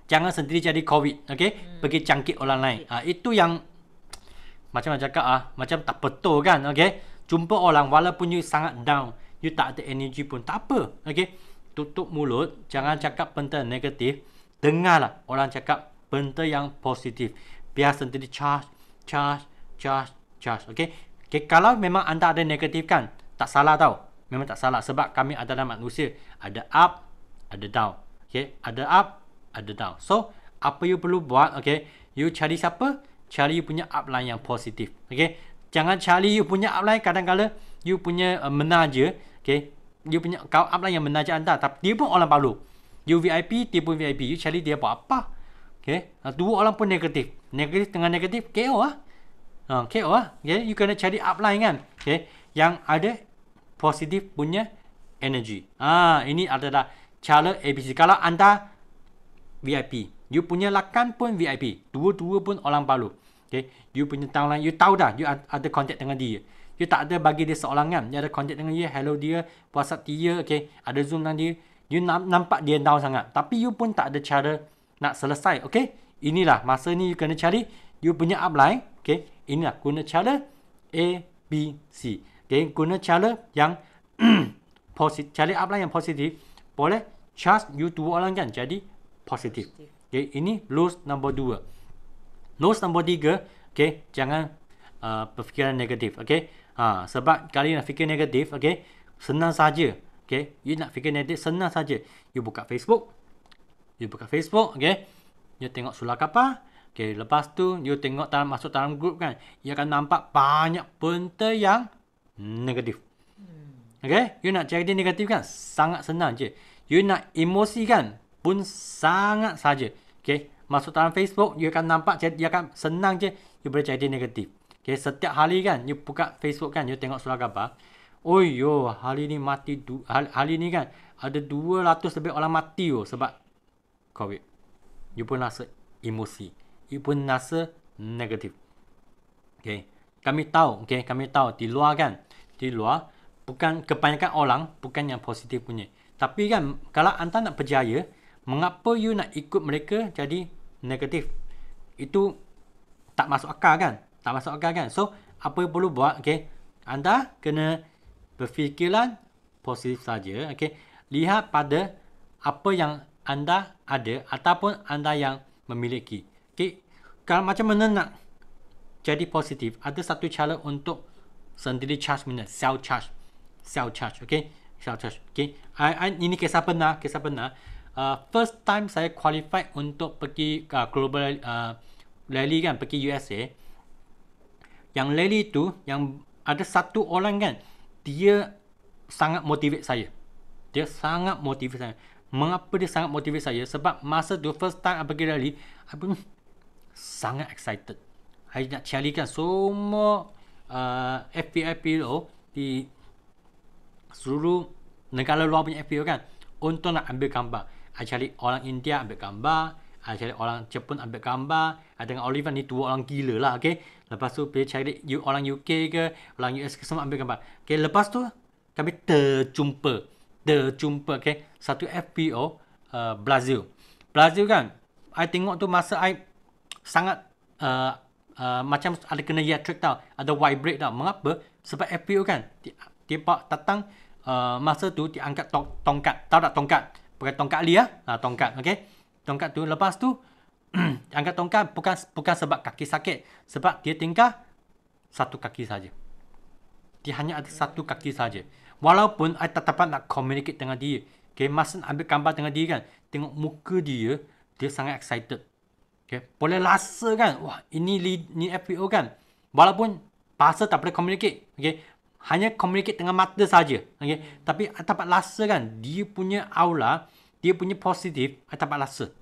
jangan sendiri jadi covid okey? Hmm. pergi cangkit orang lain. Ha, itu yang macam mana cakap ah macam tak betul kan? Okey? Jumpa orang walaupun you sangat down you tak ada energy pun tak apa okey? Tutup mulut jangan cakap benda negatif. Dengarlah orang cakap benda yang positif. Biar sendiri charge charge charge charge okey? Okay, kalau memang anda ada negatif kan? Tak salah tau memang tak salah sebab kami adalah manusia ada up ada down okey ada up ada down. So, apa you perlu buat, okay, you cari siapa? Cari you punya upline yang positif, okay. Jangan cari you punya upline kadang-kadang you punya uh, menaja, okay. You punya kau upline yang menaja anda, tapi dia pun orang baru. You VIP, dia pun VIP. You cari dia buat apa? Okay. Dua orang pun negatif. Negatif dengan negatif, KO lah. Ha, KO lah. Okay. You kena cari upline kan. Okay. Yang ada positif punya energy. Ah, ini adalah cara ABC. Kalau anda VIP. You punya lakan pun VIP. Dua-dua pun orang baru. Okay. You punya downline, you tahu dah. You ada contact dengan dia. You tak ada bagi dia seorang kan. You ada contact dengan dia. Hello dia. WhatsApp dia. Okay. Ada zoom dengan dia. You nampak dia down sangat. Tapi you pun tak ada cara nak selesai. Okay. Inilah masa ni you kena cari. You punya upline. Okay. Inilah guna cara A, B, C. Okay. Guna cara yang positif. Cari upline yang positif. Boleh charge you dua orang kan. Jadi positif. Okay, ini rules nombor dua. Rules nombor tiga, okay, jangan uh, berfikiran negatif. Okay, ha, sebab kali nak fikir negatif, okay, senang saja. Okay, you nak fikir negatif, senang saja. You buka Facebook. You buka Facebook, okay. You tengok sulak apa. Okay, lepas tu, you tengok dalam masuk dalam grup kan. You akan nampak banyak benda yang negatif. Hmm. Okay, you nak cari dia negatif kan? Sangat senang je. You nak emosi kan? pun sangat saja. Okay. Masuk dalam Facebook, you akan nampak, dia akan senang je, you boleh jadi negatif. Okay. Setiap hari kan, you buka Facebook kan, you tengok surat khabar. Oh yo, hari ni mati, du, hari, hari ni kan, ada 200 lebih orang mati yo sebab COVID. You pun rasa emosi. You pun rasa negatif. Okay. Kami tahu, okay, kami tahu di luar kan, di luar, bukan kebanyakan orang, bukan yang positif punya. Tapi kan, kalau anda nak berjaya, mengapa you nak ikut mereka jadi negatif? Itu tak masuk akal kan? Tak masuk akal kan? So apa yang perlu buat okey anda kena berfikiran positif saja okey lihat pada apa yang anda ada ataupun anda yang memiliki okey kalau macam mana nak jadi positif ada satu cara untuk sendiri charge mana self charge. Self charge okey self charge okey ini kisah pernah kisah pernah uh, first time saya qualified untuk pergi uh, global uh, rally kan pergi USA yang rally tu yang ada satu orang kan dia sangat motivate saya. Dia sangat motivate saya. Mengapa dia sangat motivate saya? Sebab masa tu first time I pergi rally, I pun sangat excited. I nak carikan semua uh, FBI PO di seluruh negara luar punya FPO kan untuk nak ambil gambar. I cari orang India ambil gambar, I cari orang Jepun ambil gambar, I tengok Oliver ni dua orang gila lah, okay. Lepas tu pergi cari orang UK ke, orang US ke semua ambil gambar. Okay, lepas tu kami terjumpa, terjumpa, okay, satu FPO uh, Brazil. Brazil kan, I tengok tu masa I sangat uh, uh, macam ada kena electric tau, ada vibrate tau. Mengapa? Sebab FPO kan, dia, datang uh, masa tu dia angkat tong, tongkat. Tahu tak tongkat? Pakai tongkat Ali ya? Ha, tongkat, okey. Tongkat tu lepas tu angkat tongkat bukan bukan sebab kaki sakit, sebab dia tinggal satu kaki saja. Dia hanya ada satu kaki saja. Walaupun I tak dapat nak communicate dengan dia. Okay, masa ambil gambar dengan dia kan, tengok muka dia, dia sangat excited. Okay, boleh rasa kan, wah ini lead, ni FPO kan. Walaupun bahasa tak boleh communicate. Okay, hanya communicate dengan mata saja. Okay. Tapi I dapat rasa kan dia punya aula, dia punya positif, I dapat rasa.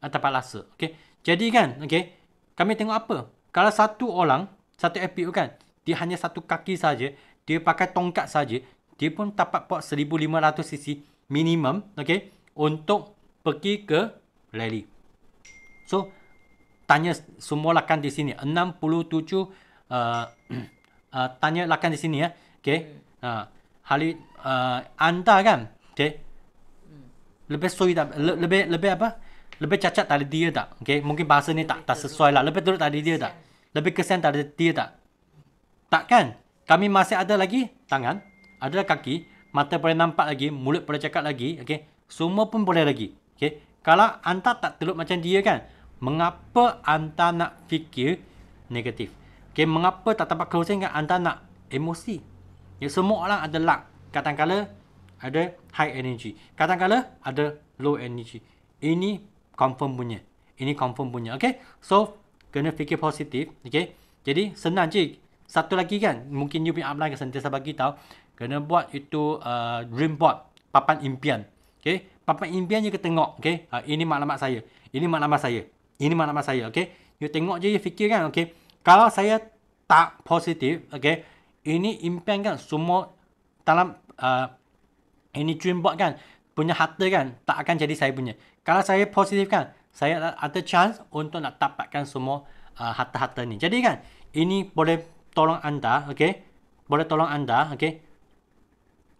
I dapat rasa. Okay. Jadi kan, okay, kami tengok apa? Kalau satu orang, satu FPO kan, dia hanya satu kaki saja, dia pakai tongkat saja, dia pun dapat buat 1500 cc minimum, okay, untuk pergi ke rally. So, tanya semua lakan di sini. 67 uh, uh, tanya lakan di sini ya. Okey. Hmm. Uh, Halid uh, anda kan? Okey. Hmm. Lebih soi tak le, lebih lebih apa? Lebih cacat dari dia tak? Okey, mungkin bahasa ni tak tak sesuai lah. Lebih turut dari dia tak? Lebih kesian dari dia tak? Tak kan? Kami masih ada lagi tangan, ada kaki, mata boleh nampak lagi, mulut boleh cakap lagi, okey. Semua pun boleh lagi. Okey. Kalau anda tak turut macam dia kan, mengapa anda nak fikir negatif? Okay, mengapa tak dapat closing kan anda nak emosi? Ya, semua orang ada luck. Kadang-kadang ada high energy. Kadang-kadang ada low energy. Ini confirm punya. Ini confirm punya. Okay. So, kena fikir positif. Okay. Jadi, senang je. Satu lagi kan. Mungkin you punya upline sentiasa bagi tahu. Kena buat itu uh, dream board. Papan impian. Okay. Papan impian je ke tengok. Okay. Uh, ini maklumat saya. Ini maklumat saya. Ini maklumat saya. Okay. You tengok je, you fikir kan. Okay. Kalau saya tak positif, okay, ini impian kan semua dalam uh, ini dream board kan punya harta kan tak akan jadi saya punya. Kalau saya positif kan, saya ada chance untuk nak dapatkan semua uh, harta-harta ni. Jadi kan, ini boleh tolong anda, okay, boleh tolong anda, okay,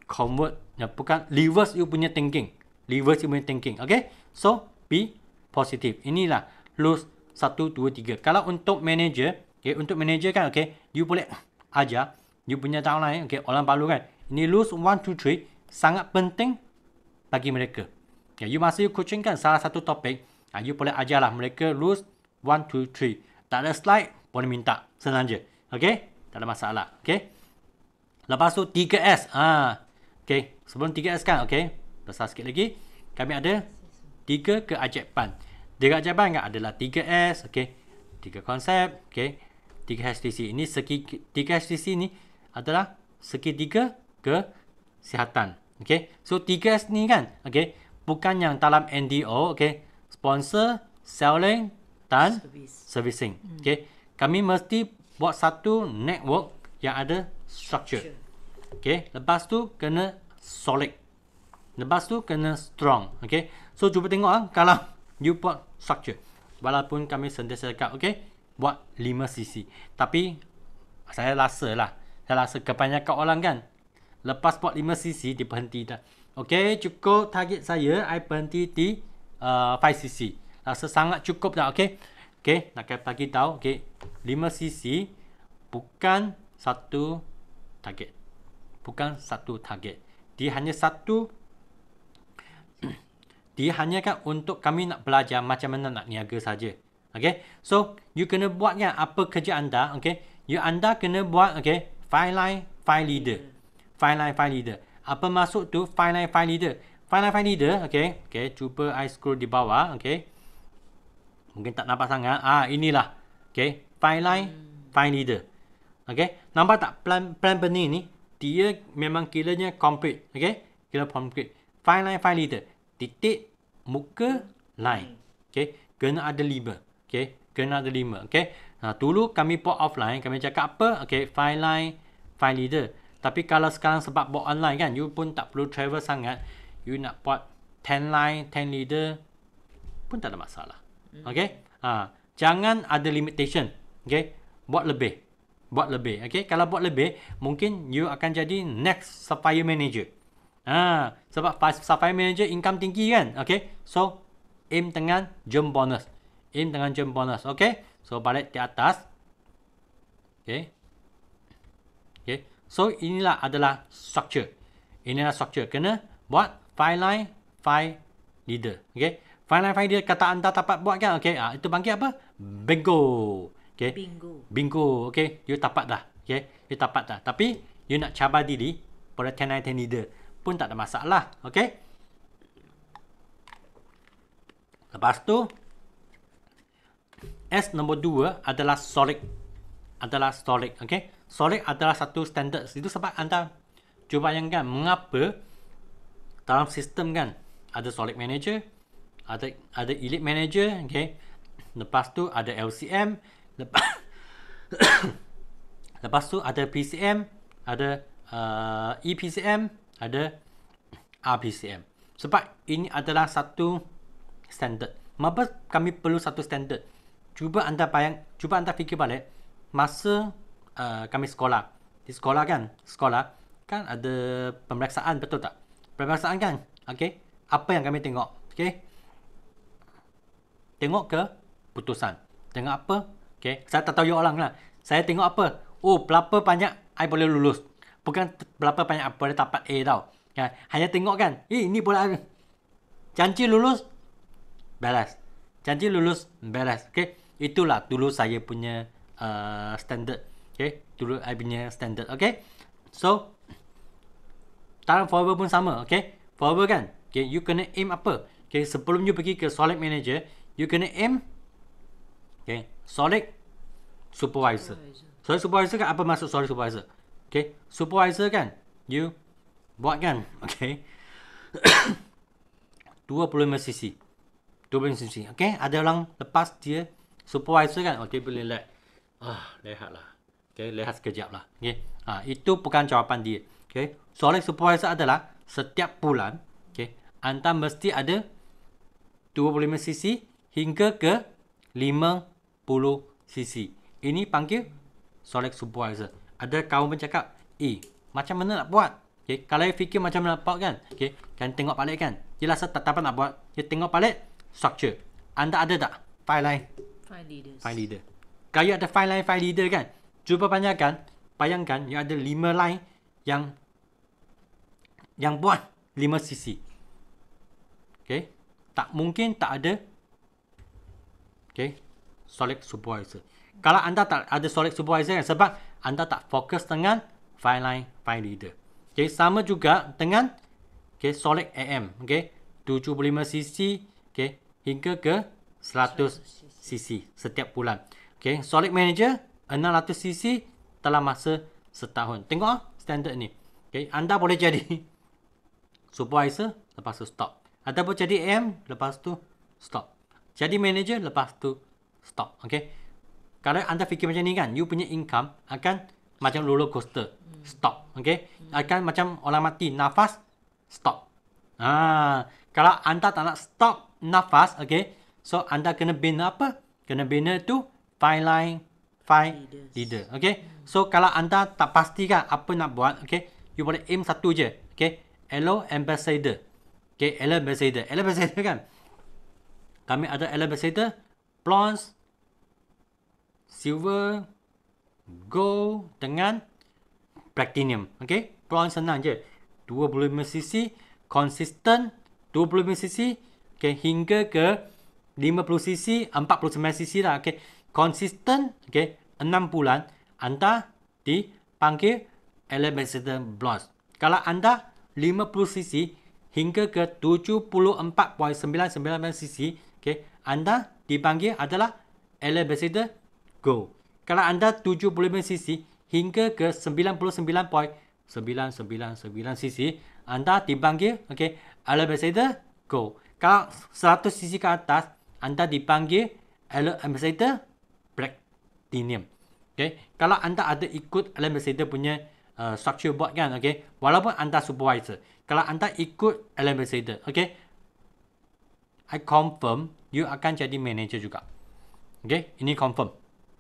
convert, ya, bukan reverse you punya thinking. Reverse you punya thinking, okay. So, be positif. Inilah lose 1, 2, 3. Kalau untuk manager, Okay, untuk manager kan, okay, you boleh ajar, you punya downline, okay, orang baru kan. Ini lose one, two, three, sangat penting bagi mereka. Okay, you masih coaching kan salah satu topik, uh, you boleh ajarlah mereka lose one, two, three. Tak ada slide, boleh minta. Senang je. Okay, tak ada masalah. Okay. Lepas tu 3S. Ah, okay, sebelum 3S kan, okay, besar sikit lagi. Kami ada tiga keajaiban. Tiga keajaiban kan adalah 3S, okay, tiga konsep, okay, 3 HTC ini segi 3 HTC ini adalah segitiga kesihatan. Okey. So 3S ni kan, okey, bukan yang dalam NDO, okey. Sponsor, selling dan Service. servicing. Hmm. Okey. Kami mesti buat satu network yang ada structure. Okey, lepas tu kena solid. Lepas tu kena strong. Okey. So cuba tengok ah kalau buat structure. Walaupun kami sentiasa cakap, okey, buat 5cc. Tapi saya rasa lah. Saya rasa kebanyakan orang kan. Lepas buat 5cc dia berhenti dah. Okay cukup target saya. I berhenti di uh, 5cc. Rasa sangat cukup dah. Okay. Okay nak bagi tahu. Okay 5cc bukan satu target. Bukan satu target. Dia hanya satu dia hanya kan untuk kami nak belajar macam mana nak niaga saja. Okay. So, you kena buat kan apa kerja anda. Okay. You anda kena buat okay, file line, file leader. File line, file leader. Apa masuk tu file line, file leader. File line, file leader. Okay. Okay. Cuba I scroll di bawah. Okay. Mungkin tak nampak sangat. Ah, inilah. Okay. File line, file leader. Okay. Nampak tak plan plan benih ni? Dia memang kiranya complete. Okay. Kira complete. fine line fine leader. Titik muka line. Okay. Kena ada lima. Okay. Kena ada lima. Okay. Nah, dulu kami buat offline, kami cakap apa? Okay. Fine line, fine leader. Tapi kalau sekarang sebab buat online kan, you pun tak perlu travel sangat. You nak buat 10 line, 10 leader pun tak ada masalah. Okay. Ha, jangan ada limitation. Okay. Buat lebih. Buat lebih. Okay. Kalau buat lebih, mungkin you akan jadi next supplier manager. Ha, sebab supplier manager income tinggi kan. Okay. So, aim dengan jump bonus. Aim dengan jump bonus. Okay. So, balik di atas. Okay. Okay. So, inilah adalah structure. Inilah structure. Kena buat file line, file leader. Okay. File line, file leader kata anda dapat buat kan. Okay. Ha, itu bangkit apa? Bingo. Okay. Bingo. Bingo. Okay. You dapat dah. Okay. You dapat dah. Tapi, you nak cabar diri pada 10 line, 10 leader pun tak ada masalah. Okey. Lepas tu S nombor 2 adalah solid adalah solid, okey. Solid adalah satu standard. Itu sebab anda cuba bayangkan mengapa dalam sistem kan ada solid manager, ada ada elite manager, okey. Lepas tu ada LCM, lepas lepas tu ada PCM, ada uh, EPCM, ada RPCM. Sebab ini adalah satu standard. Mengapa kami perlu satu standard? Cuba anda bayang, cuba anda fikir balik masa uh, kami sekolah. Di sekolah kan, sekolah kan ada pemeriksaan betul tak? Pemeriksaan kan? Okey. Apa yang kami tengok? Okey. Tengok ke putusan. Tengok apa? Okey. Saya tak tahu you orang lah. Saya tengok apa? Oh, berapa banyak I boleh lulus? Bukan berapa banyak apa dia dapat A tau. Ya, hanya tengok kan, eh ini boleh janji lulus beres. Janji lulus beres. Okey. Itulah dulu saya punya uh, standard. Okey. Dulu I punya standard. Okey. So dalam forward pun sama. Okey. Forward kan. Okey, you kena aim apa? Okey, sebelum you pergi ke solid manager, you kena aim okey, solid supervisor. Solid supervisor kan apa maksud solid supervisor? Okay. Supervisor kan. You buat kan. Okay. 25 cc. 25 cc. Okay. Ada orang lepas dia supervisor kan. Okay. Boleh. Ah, lihat lah. Okay. Lihat sekejap lah. Okay. Ha, itu bukan jawapan dia. Okay. Soalan supervisor adalah setiap bulan. Okay. Anda mesti ada 25 cc hingga ke 50 cc. Ini panggil solid supervisor ada kawan pun cakap, eh, macam mana nak buat? Okay. Kalau fikir macam mana nak buat kan? Okay. Kan tengok balik kan? Jelas tak apa nak buat. You tengok balik, structure. Anda ada tak? File line. File leader. File leader. Kalau you ada file line, file leader kan? Cuba bayangkan, bayangkan you ada 5 line yang yang buat 5 cc. Okay. Tak mungkin tak ada Okay. Solid supervisor. Kalau anda tak ada solid supervisor kan? Sebab anda tak fokus dengan file line file leader. Okay, sama juga dengan okay, solid AM. Okay, 75cc okay, hingga ke 100cc setiap bulan. Okay, solid manager 600cc dalam masa setahun. Tengok ah standard ni. Okay, anda boleh jadi supervisor lepas tu stop. Boleh jadi AM lepas tu stop. Jadi manager lepas tu stop. Okay. Kalau anda fikir macam ni kan, you punya income akan macam roller coaster. Stop. Okay. Akan macam orang mati. Nafas. Stop. Ha. Kalau anda tak nak stop nafas. Okay. So, anda kena bina apa? Kena bina tu file line, file leader. Okay. So, kalau anda tak pastikan apa nak buat. Okay. You boleh aim satu je. Okay. Hello ambassador. Okay. Hello ambassador. Hello ambassador kan. Kami ada hello ambassador. Bronze silver, gold dengan platinum. Okay, bronze senang je. 25cc, consistent, 25cc, okay, hingga ke 50cc, 49cc lah. Okay, consistent, okay, 6 bulan, anda dipanggil Ambassador Bronze. Kalau anda 50cc hingga ke 74.999cc, okay, anda dipanggil adalah Ambassador Go. Kalau anda 75cc hingga ke 99.999cc, anda dipanggil okay, ambassador, go. Kalau 100 cc ke atas, anda dipanggil ambassador, platinum. Okay. Kalau anda ada ikut ambassador punya uh, structure board kan, okay. Walaupun anda supervisor. Kalau anda ikut ambassador, okay. I confirm you akan jadi manager juga. Okay, ini confirm.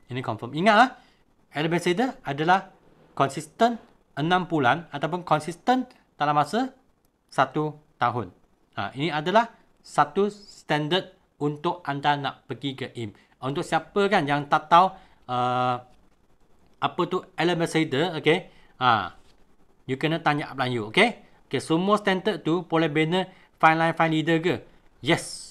Ini confirm. Ingatlah, alert ambassador adalah konsisten 6 bulan ataupun konsisten dalam masa 1 tahun. Ha, ini adalah satu standard untuk anda nak pergi ke IM. Untuk siapa kan yang tak tahu uh, apa tu ambassador, okay. Ha, you kena tanya upline you, okay. Okay, semua standard tu boleh bina fine line fine leader ke? Yes.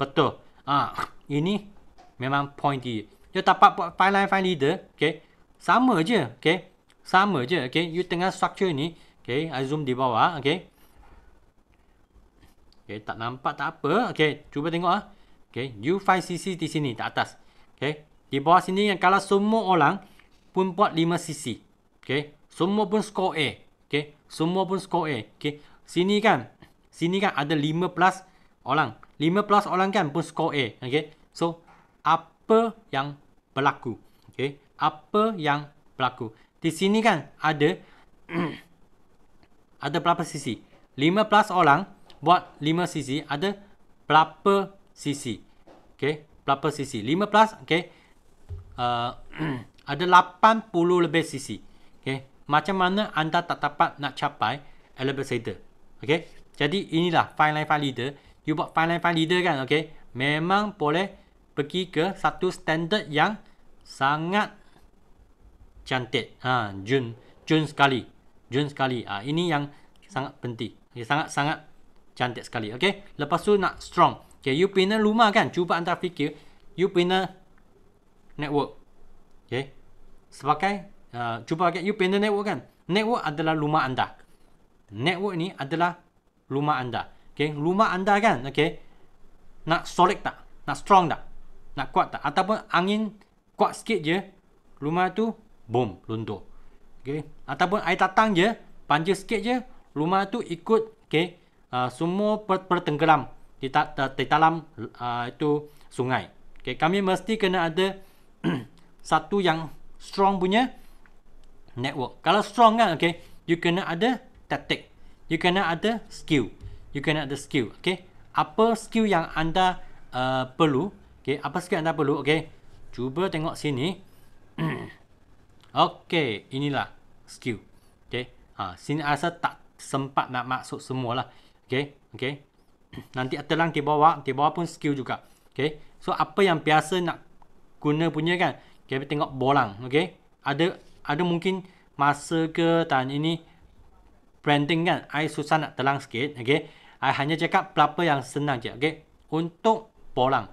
Betul. Ah, ini memang point dia. Dia dapat buat file line file leader, okay. Sama je, okay. Sama je, okay. You tengah structure ni, okay. I zoom di bawah, okay. Okay, tak nampak tak apa. Okay, cuba tengok ah. Okay, you find CC di sini, di atas. Okay, di bawah sini yang kalau semua orang pun buat 5 CC. Okay, semua pun score A. Okay, semua pun score A. Okay, sini kan, sini kan ada 5 plus orang. 5 plus orang kan pun score A. Okay, so apa yang berlaku? Okay, apa yang berlaku? Di sini kan ada ada berapa sisi? 5 plus orang buat 5 sisi ada berapa sisi? Okay, berapa sisi? 5 plus, okay. Uh, ada 80 lebih sisi. Okay, macam mana anda tak dapat nak capai elevator? Okay, jadi inilah fine line file leader. You buat fine line file leader kan, okay. Memang boleh pergi ke satu standard yang sangat cantik. Ha, Jun, Jun sekali. Jun sekali. Ha, ini yang sangat penting. Sangat-sangat cantik sekali. Okay. Lepas tu nak strong. Okay, you punya rumah kan. Cuba anda fikir. You punya network. Okay. Sebagai uh, cuba pakai you punya network kan. Network adalah rumah anda. Network ni adalah rumah anda. Okay. Rumah anda kan. Okay. Nak solid tak? Nak strong tak? Nak kuat tak? Ataupun angin kuat sikit je. Rumah tu boom. Luntur. Okay. Ataupun air datang je. Panjang sikit je. Rumah tu ikut. Okay. Uh, semua per, pertenggelam di, dalam uh, itu sungai. Okay. Kami mesti kena ada satu yang strong punya network. Kalau strong kan, okay, you kena ada tactic. You kena ada skill. You kena ada skill, okay. Apa skill yang anda uh, perlu? Okay, apa skill anda perlu? Okay, cuba tengok sini. okay, inilah skill. Okay, ha, sini asa tak sempat nak masuk semua lah. Okay, okay. Nanti telang di bawah, di bawah pun skill juga. Okay, so apa yang biasa nak guna punya kan? Okay, tengok bolang. Okay, ada ada mungkin masa ke dan ini branding kan I susah nak telang sikit okay I hanya cakap berapa yang senang je okay untuk bolang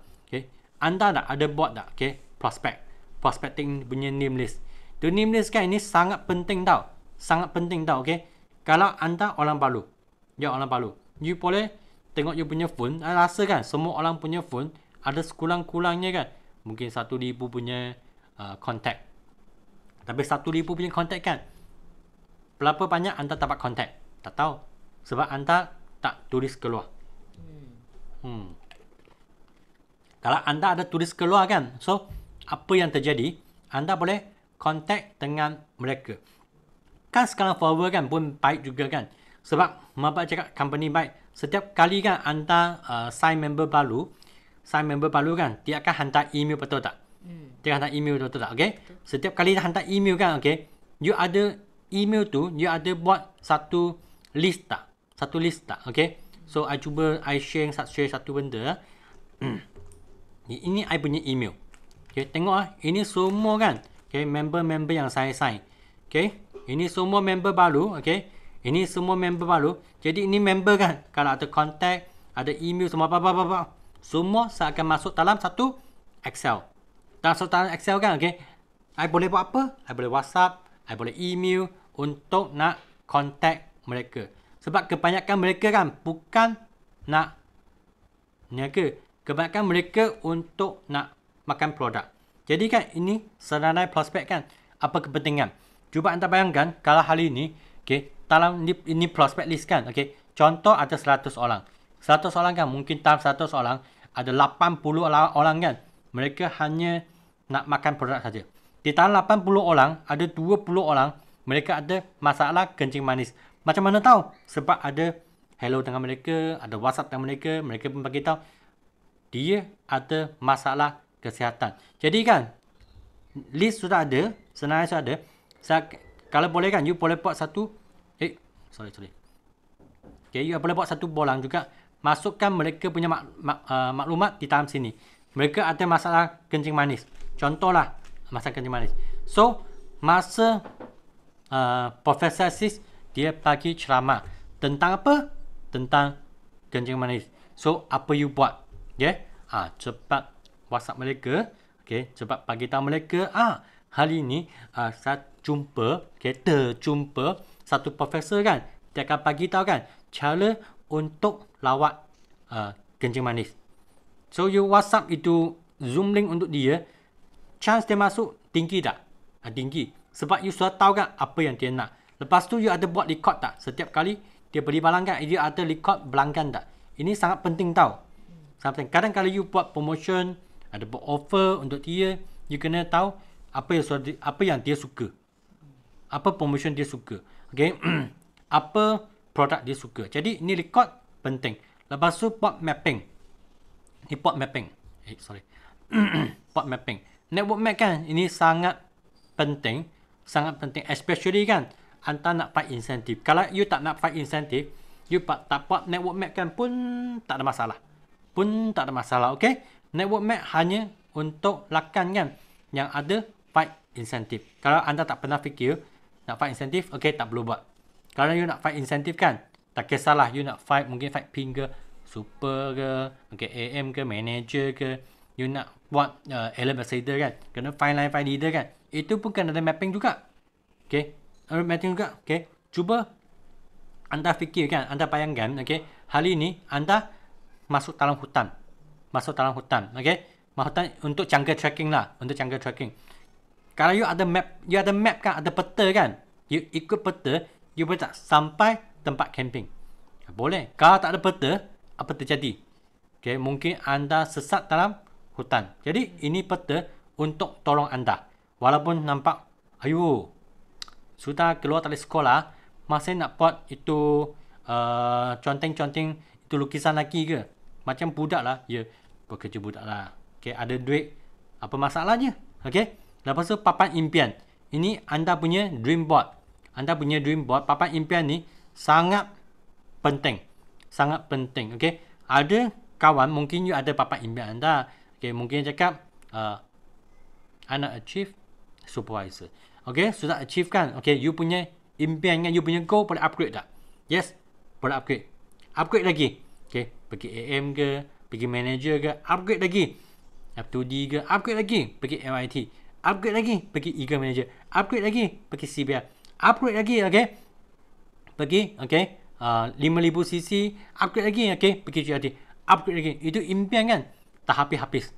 anda tak ada buat tak okay prospect prospecting punya name list the name list kan ini sangat penting tau sangat penting tau okay kalau anda orang baru ya orang baru you boleh tengok you punya phone I rasa kan semua orang punya phone ada sekurang-kurangnya kan mungkin 1000 punya uh, contact tapi satu ribu punya kontak kan. Berapa banyak anda dapat kontak? Tak tahu. Sebab anda tak tulis keluar. Hmm. Kalau anda ada tulis keluar kan. So, apa yang terjadi? Anda boleh kontak dengan mereka. Kan sekarang forward kan pun baik juga kan. Sebab Mabak cakap company baik. Setiap kali kan anda uh, sign member baru. Sign member baru kan. Dia akan hantar email betul tak? Hmm. Dia hantar email tu tak? Okay? Betul. Setiap kali dia hantar email kan, okay? You ada email tu, you ada buat satu list tak? Satu list tak? Okay? So, I cuba, I share, share satu benda. ini I punya email. Okay, tengok ah. Ini semua kan? Okay, member-member yang saya sign. Okay? Ini semua member baru. Okay? Ini semua member baru. Jadi, ini member kan? Kalau ada contact, ada email, semua apa-apa-apa. Semua saya akan masuk dalam satu Excel dalam soalan Excel kan, okay? I boleh buat apa? I boleh WhatsApp, I boleh email untuk nak contact mereka. Sebab kebanyakan mereka kan bukan nak niaga. Kebanyakan mereka untuk nak makan produk. Jadi kan ini seranai prospek kan. Apa kepentingan? Cuba anda bayangkan kalau hari ini, okay, dalam ini, ini prospek list kan, okay. contoh ada 100 orang. 100 orang kan mungkin dalam 100 orang ada 80 orang kan mereka hanya nak makan produk saja. Di dalam 80 orang ada 20 orang mereka ada masalah kencing manis. Macam mana tahu? Sebab ada hello dengan mereka, ada WhatsApp dengan mereka, mereka pun bagi tahu dia ada masalah kesihatan. Jadi kan list sudah ada, senarai sudah ada. Saya, kalau boleh kan you boleh buat satu eh sorry sorry. Okay, you boleh buat satu bolang juga masukkan mereka punya mak, mak, uh, maklumat di dalam sini. Mereka ada masalah kencing manis. Contohlah masalah kencing manis. So, masa uh, Profesor Sis dia bagi ceramah tentang apa? Tentang kencing manis. So, apa you buat? Okay? Ah, cepat WhatsApp mereka. Okay, cepat bagi tahu mereka. Ah, hari ini uh, saya jumpa, okay, terjumpa satu profesor kan. Dia akan bagi tahu kan cara untuk lawak uh, kencing manis. So you WhatsApp itu Zoom link untuk dia, chance dia masuk tinggi tak? Uh, tinggi. Sebab you sudah tahu kan apa yang dia nak. Lepas tu you ada buat record tak? Setiap kali dia beri balangkan, dia ada record belangkan tak? Ini sangat penting tahu. Penting. Kadang kalau you buat promotion, ada buat offer untuk dia, you kena tahu apa yang apa yang dia suka. Apa promotion dia suka. Okay. apa produk dia suka. Jadi ini record penting. Lepas tu port mapping. Ini port mapping. Eh, sorry. port mapping. Network map kan, ini sangat penting. Sangat penting. Especially kan, anda nak fight insentif. Kalau you tak nak fight insentif, you tak buat network map kan pun tak ada masalah. Pun tak ada masalah, okay? Network map hanya untuk lakan kan yang ada fight insentif. Kalau anda tak pernah fikir nak fight insentif, okay, tak perlu buat. Kalau you nak fight insentif kan, tak kisahlah you nak fight mungkin fight ping ke super ke okay, AM ke manager ke you nak buat uh, ambassador kan kena find line find leader kan itu pun kena ada mapping juga okay ada mapping juga okay cuba anda fikir kan anda bayangkan okay hari ini anda masuk dalam hutan masuk dalam hutan okay hutan untuk jungle tracking lah untuk jungle tracking kalau you ada map you ada map kan ada peta kan you ikut peta you boleh tak sampai tempat camping. Boleh. Kalau tak ada peta, apa terjadi? Okay, mungkin anda sesat dalam hutan. Jadi, ini peta untuk tolong anda. Walaupun nampak, ayo, sudah keluar dari sekolah, masih nak buat itu uh, conteng-conteng itu lukisan lagi ke? Macam budak lah. Ya, bekerja budak lah. Okay, ada duit. Apa masalahnya? Okay. Lepas tu, papan impian. Ini anda punya dream board. Anda punya dream board, papan impian ni, sangat penting. Sangat penting. Okay. Ada kawan, mungkin you ada papan impian anda. Okay. Mungkin cakap, uh, I nak achieve supervisor. Okay. Sudah achieve kan? Okay. You punya impian kan? You punya goal boleh upgrade tak? Yes. Boleh upgrade. Upgrade lagi. Okay. Pergi AM ke? Pergi manager ke? Upgrade lagi. F2D ke? Upgrade lagi. Pergi MIT. Upgrade lagi. Pergi Eagle Manager. Upgrade lagi. Pergi CBR. Upgrade lagi. Okay pergi okey uh, 5000 cc upgrade lagi okey pergi GRT upgrade lagi itu impian kan tak habis-habis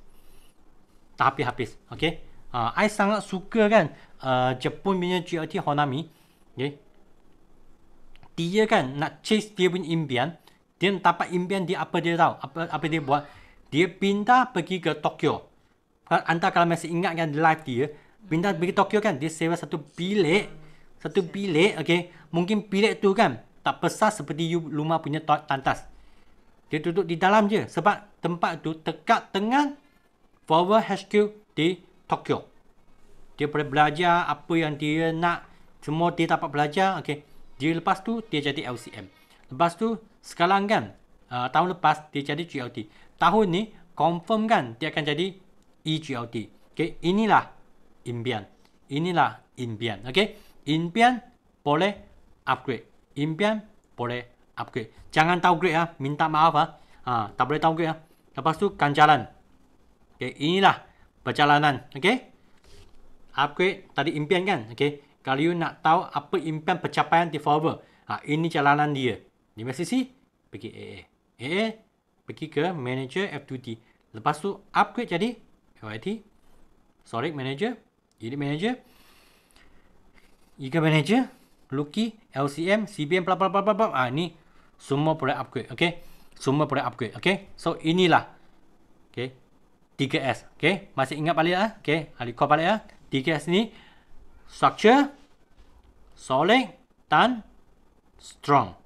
tak habis-habis okey uh, I sangat suka kan uh, Jepun punya GRT Honami okey dia kan nak chase dia punya impian dia dapat impian dia apa dia tahu apa apa dia buat dia pindah pergi ke Tokyo anda kalau masih ingat kan live dia pindah pergi Tokyo kan dia sewa satu bilik satu bilik okey mungkin bilik tu kan tak besar seperti you rumah punya tantas. Dia duduk di dalam je sebab tempat tu dekat dengan Forward HQ di Tokyo. Dia boleh belajar apa yang dia nak. Semua dia dapat belajar. Okay. Dia lepas tu dia jadi LCM. Lepas tu sekarang kan uh, tahun lepas dia jadi GLT. Tahun ni confirm kan dia akan jadi EGLT. Okay. Inilah impian. Inilah impian. Okay. Impian boleh upgrade. Impian boleh upgrade. Jangan downgrade ah, minta maaf ah. Ha, tak boleh downgrade ah. Lepas tu ganjalan. Okey, inilah perjalanan. Okey. Upgrade tadi impian kan? Okey. Kalau you nak tahu apa impian pencapaian di ha, ini jalanan dia. Di sisi? Pergi AA. AA pergi ke manager F2T. Lepas tu upgrade jadi LIT. Sorry manager. Ini manager. Iga manager. Lucky, LCM, CBM, bla bla bla bla bla. Ah ni semua boleh upgrade. Okay. Semua boleh upgrade. Okay. So, inilah. Okay. 3S. Okay. Masih ingat balik lah. Okay. Ali call balik lah. 3S ni. Structure. Solid. Dan strong.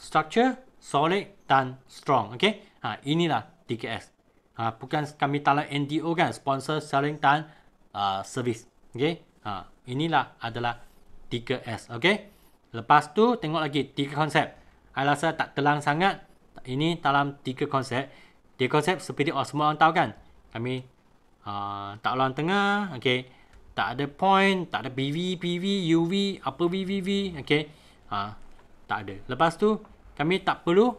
Structure. Solid. Dan strong. Okay. Ha, inilah 3S. Ha, bukan kami talang NDO kan. Sponsor, selling dan uh, service. Okay. Ha, inilah adalah 3S. Okay. Lepas tu tengok lagi tiga konsep. Saya rasa tak telang sangat. Ini dalam tiga konsep. Tiga konsep seperti orang semua orang tahu kan. Kami uh, tak ulang tengah. Okay. Tak ada point. Tak ada PV, PV, UV, apa VVV. Okay. Uh, tak ada. Lepas tu kami tak perlu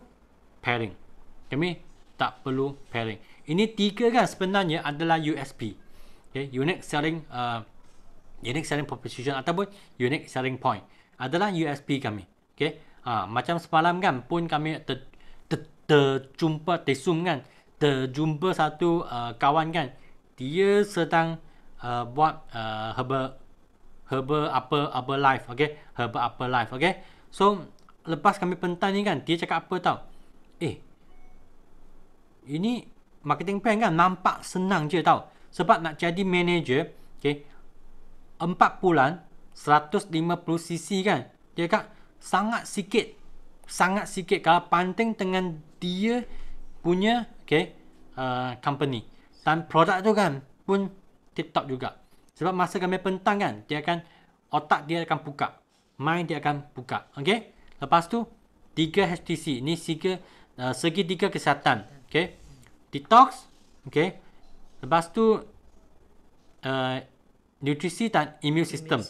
pairing. Kami tak perlu pairing. Ini tiga kan sebenarnya adalah USP. Okay. Unique selling uh, unique selling proposition ataupun unique selling point adalah USP kami. Okay. Ha, macam semalam kan pun kami ter, ter, terjumpa, tersum kan. Terjumpa satu uh, kawan kan. Dia sedang uh, buat uh, herbal, herbal apa apa live. Okay. Herbal apa live. Okay. So, lepas kami pentas ni kan, dia cakap apa tau. Eh, ini marketing plan kan nampak senang je tau. Sebab nak jadi manager, okay, empat bulan 150cc kan. Dia kata sangat sikit. Sangat sikit kalau panting dengan dia punya okay, uh, company. Dan produk tu kan pun tip-top juga. Sebab masa kami pentang kan, dia akan otak dia akan buka. Mind dia akan buka. Okay. Lepas tu, 3 HTC. Ni tiga, uh, segi tiga kesihatan. Okay. Detox. Okay. Lepas tu, uh, nutrisi dan immune system.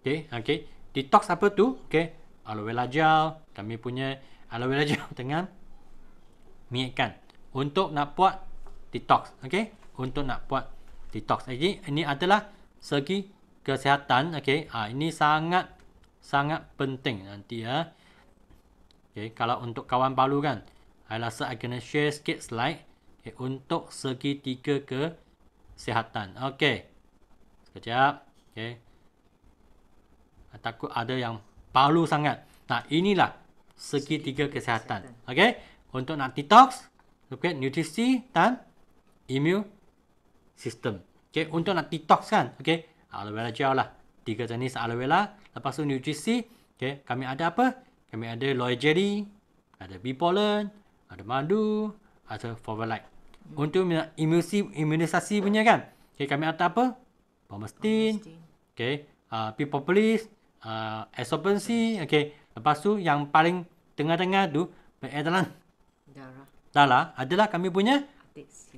Okay, okay. Detox apa tu? Okay. Aloe vera gel. Kami punya aloe vera gel dengan minyak ikan. Untuk nak buat detox. Okay. Untuk nak buat detox. Jadi, ini adalah segi kesihatan. Okay. Ha, ini sangat, sangat penting nanti ya. Okay. Kalau untuk kawan baru kan. Saya rasa I kena share sikit slide. Okay. Untuk segi tiga kesihatan. Okay. Sekejap. Okay. Takut ada yang palu sangat. Nah, inilah segitiga kesihatan. Okay. Untuk nak detox, okay, nutrisi dan immune system. Okay. Untuk nak detox kan, okay, aloe vera gel lah. Tiga jenis aloe vera. Lepas tu nutrisi, okay, kami ada apa? Kami ada loy jelly, ada bee pollen, ada madu, ada favorite. Untuk imunisasi punya kan, okay, kami ada apa? Pomestin. Okay. Uh, Pipopolis. Uh, Esopensi. Okay. Lepas tu yang paling tengah-tengah tu. Adalah. Darah. Darah. Adalah kami punya.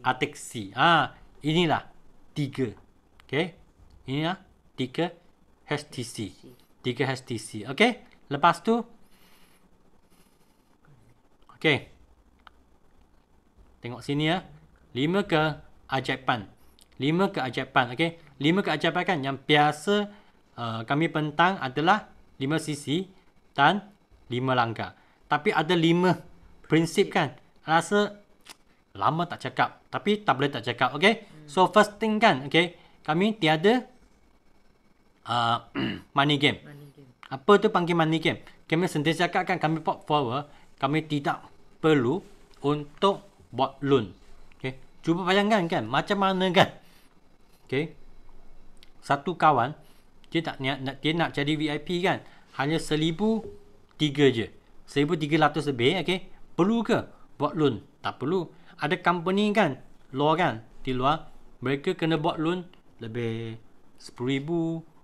Ateksi. Ah, inilah. Tiga. Okay. Inilah. Tiga. HTC. Tiga HTC. Okay. Lepas tu. Okay. Tengok sini ya. Lima ke ajaiban. Lima keajaiban. Okay lima keajaiban kan yang biasa uh, kami pentang adalah lima sisi dan lima langkah. Tapi ada lima prinsip kan. Rasa lama tak cakap. Tapi tak boleh tak cakap. Okay. So first thing kan. Okay. Kami tiada uh, money game. Apa tu panggil money game? Kami sentiasa cakap kan kami pop forward. Kami tidak perlu untuk buat loan. Okay. Cuba bayangkan kan. Macam mana kan. Okay satu kawan dia tak niat dia nak jadi VIP kan? Hanya seribu tiga je. Seribu tiga ratus lebih okey. Perlu ke buat loan? Tak perlu. Ada company kan? Luar kan? Di luar mereka kena buat loan lebih sepuluh ribu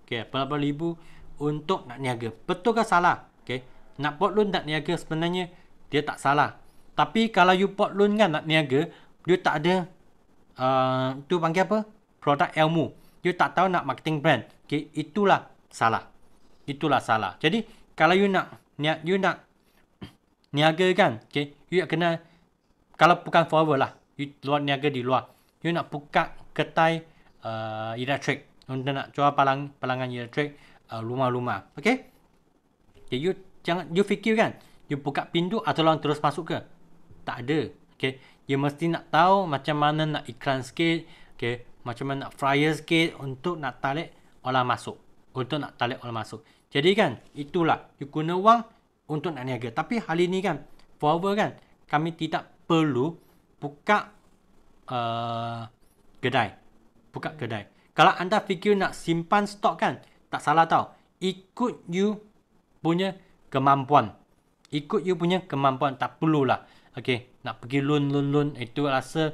okey berapa ribu untuk nak niaga. Betul ke salah? Okey. Nak buat loan nak niaga sebenarnya dia tak salah tapi kalau you buat loan kan nak niaga dia tak ada uh, tu panggil apa produk ilmu you tak tahu nak marketing brand. Okay, itulah salah. Itulah salah. Jadi, kalau you nak niat you nak niaga kan, okay, you kena kalau bukan forward lah, you luar niaga di luar. You nak buka kedai uh, elektrik untuk nak jual palang palangan elektrik uh, rumah-rumah. Okay? okay? You jangan you fikir kan, you buka pintu atau orang terus masuk ke? Tak ada. Okay? You mesti nak tahu macam mana nak iklan sikit. Okay? macam mana nak flyer sikit untuk nak tarik orang masuk. Untuk nak tarik orang masuk. Jadi kan, itulah. You guna wang, untuk nak niaga. Tapi hari ni kan, forever kan, kami tidak perlu buka uh, kedai. Buka kedai. Kalau anda fikir nak simpan stok kan, tak salah tau. Ikut you punya kemampuan. Ikut you punya kemampuan. Tak perlulah. Okay. Nak pergi loan, loan, loan. Itu rasa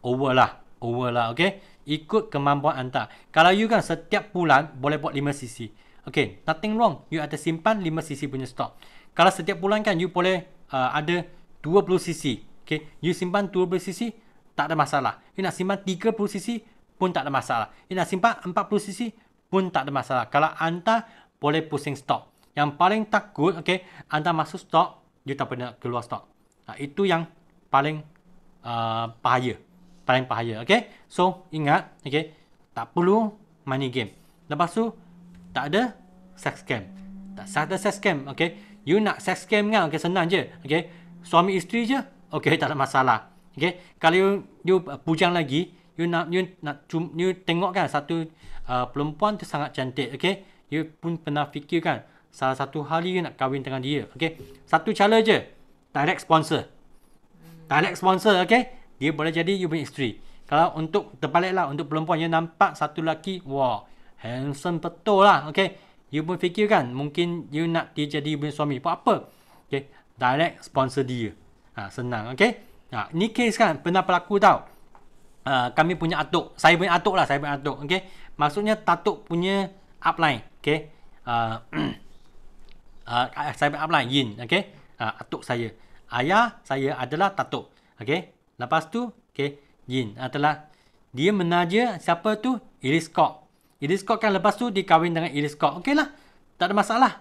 over lah. Over lah. Okay. Ikut kemampuan anda. Kalau you kan setiap bulan boleh buat 5cc. Okay. Nothing wrong. You ada simpan 5cc punya stok. Kalau setiap bulan kan you boleh uh, ada 20cc. Okay. You simpan 20cc. Tak ada masalah. You nak simpan 30cc pun tak ada masalah. You nak simpan 40cc pun tak ada masalah. Kalau anda boleh pusing stok. Yang paling takut, okay, anda masuk stok, you tak pernah keluar stok. Nah, itu yang paling uh, bahaya. Paling bahaya, okay. So, ingat, okay, tak perlu money game. Lepas tu, tak ada sex scam. Tak ada sex scam, okay. You nak sex scam kan, okay, senang je, okay. Suami isteri je, okay, tak ada masalah. Okay, kalau you, you pujang lagi, you nak you nak you tengok kan satu uh, perempuan tu sangat cantik, okay. You pun pernah fikir kan, salah satu hari nak kahwin dengan dia. Okay. Satu cara je. Direct sponsor. Direct sponsor. Okay. Dia boleh jadi you punya isteri. Kalau untuk terbaliklah. Untuk perempuan yang nampak satu lelaki. Wah. Handsome betul lah. Okay. You pun fikir kan. Mungkin you nak dia jadi you punya suami. Buat apa? Okay. Direct sponsor dia. Ha, senang. Okay. Ha, ni case kan. Pernah berlaku tau. Uh, kami punya atuk. Saya punya atuk lah. Saya punya atuk. Okay. Maksudnya tatuk punya upline. Okay. Uh, uh, saya upline Yin, okey. Uh, atuk saya. Ayah saya adalah Tatuk. Okey. Lepas tu, okey, Yin adalah dia menaja siapa tu? Iris Kok. Iris Kok kan lepas tu dikahwin dengan Iris Kok. Okeylah. Tak ada masalah.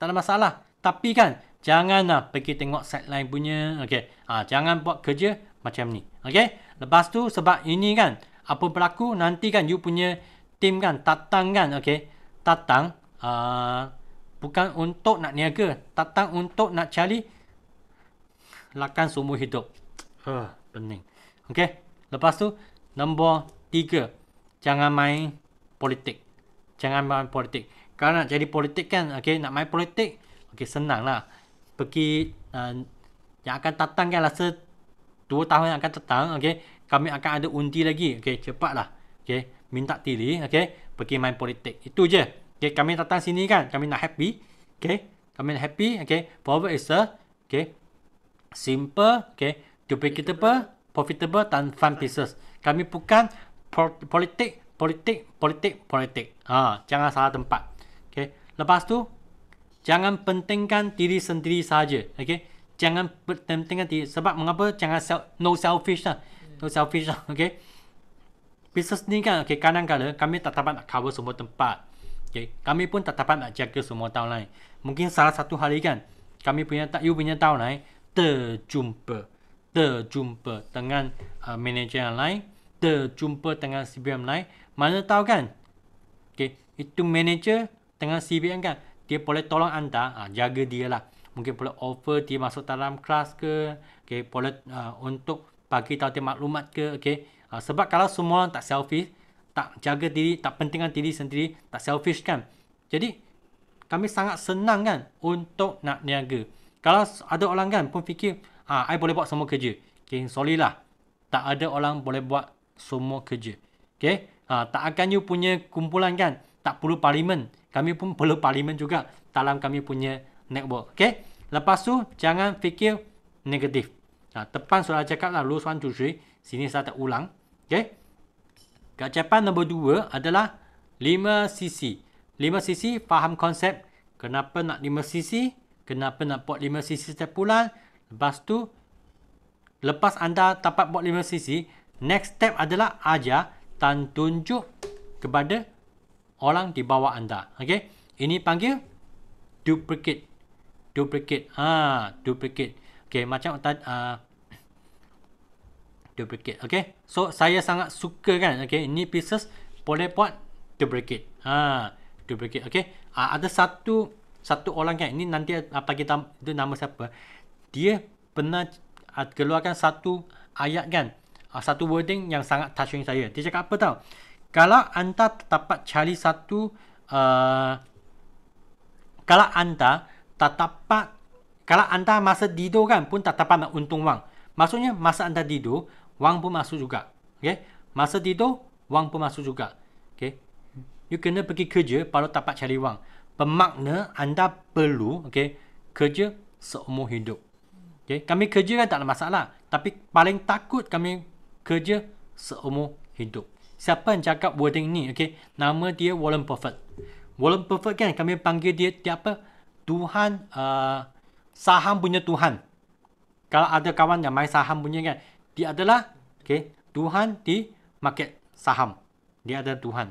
Tak ada masalah. Tapi kan janganlah pergi tengok sideline punya. Okey. Ha, jangan buat kerja macam ni. Okey. Lepas tu sebab ini kan apa berlaku nanti kan you punya tim kan tatang kan okey. Tatang uh, bukan untuk nak niaga, datang untuk nak cari lakan semua hidup. Huh, pening. Okey. Lepas tu nombor tiga, jangan main politik. Jangan main politik. Kalau nak jadi politik kan, okey, nak main politik, okey senanglah. Pergi uh, yang akan datang kan rasa dua tahun yang akan datang, okey, kami akan ada undi lagi. Okey, cepatlah. Okey, minta pilih, okey, pergi main politik. Itu je. Okay, kami datang sini kan, kami nak happy. Okay, kami nak happy. Okay, forward is a, okay, simple, okay, duplicatable, profitable dan fun pieces. Kami bukan politik, politik, politik, politik. Ha, jangan salah tempat. Okay, lepas tu, jangan pentingkan diri sendiri saja. Okay, jangan pentingkan diri. Sebab mengapa jangan self, no selfish lah. No selfish lah. Okay. Business ni kan, okay, kadang-kadang kami tak dapat nak cover semua tempat. Okay. Kami pun tak dapat nak jaga semua tahun. Mungkin salah satu hari kan, kami punya tak you punya tahun lain terjumpa. Terjumpa dengan uh, manager yang lain. Terjumpa dengan CBM lain. Mana tahu kan? Okay. Itu manager dengan CBM kan. Dia boleh tolong anda. Uh, jaga dia lah. Mungkin boleh offer dia masuk dalam kelas ke. Okay. Boleh uh, untuk bagi tahu dia maklumat ke. Okay. Uh, sebab kalau semua orang tak selfish tak jaga diri, tak pentingkan diri sendiri, tak selfish kan. Jadi, kami sangat senang kan untuk nak niaga. Kalau ada orang kan pun fikir, ah, I boleh buat semua kerja. Okay, sorry lah. Tak ada orang boleh buat semua kerja. Okay, ha, tak akan you punya kumpulan kan, tak perlu parlimen. Kami pun perlu parlimen juga dalam kami punya network. Okay, lepas tu jangan fikir negatif. Ha, depan sudah cakap lah, 1, 2, 3. Sini saya tak ulang. Okay. Kecapan nombor dua adalah 5cc. 5cc faham konsep kenapa nak 5cc, kenapa nak buat 5cc setiap bulan. Lepas tu, lepas anda dapat buat 5cc, next step adalah ajar dan tunjuk kepada orang di bawah anda. Okay? Ini panggil duplicate. Duplicate. Ha, duplicate. Okay, macam uh, duplicate. Okay. So, saya sangat suka kan. Okay. Ini pieces boleh buat duplicate. Ha, duplicate. Okay. Ha, ada satu satu orang kan. Ini nanti apa kita itu nama siapa. Dia pernah keluarkan satu ayat kan. Satu wording yang sangat touching saya. Dia cakap apa tau. Kalau anda dapat cari satu. Uh, kalau anda tak dapat Kalau anda masa tidur kan pun tak dapat nak untung wang. Maksudnya masa anda tidur, wang pun masuk juga. Okay? Masa tidur, wang pun masuk juga. Okay? You kena pergi kerja baru dapat cari wang. Bermakna anda perlu okay, kerja seumur hidup. Okay? Kami kerja kan tak ada masalah. Tapi paling takut kami kerja seumur hidup. Siapa yang cakap wording ni? Okay? Nama dia Warren Buffett. Warren Buffett kan kami panggil dia, dia apa? Tuhan uh, saham punya Tuhan. Kalau ada kawan yang main saham punya kan, dia adalah okay, Tuhan di market saham. Dia adalah Tuhan.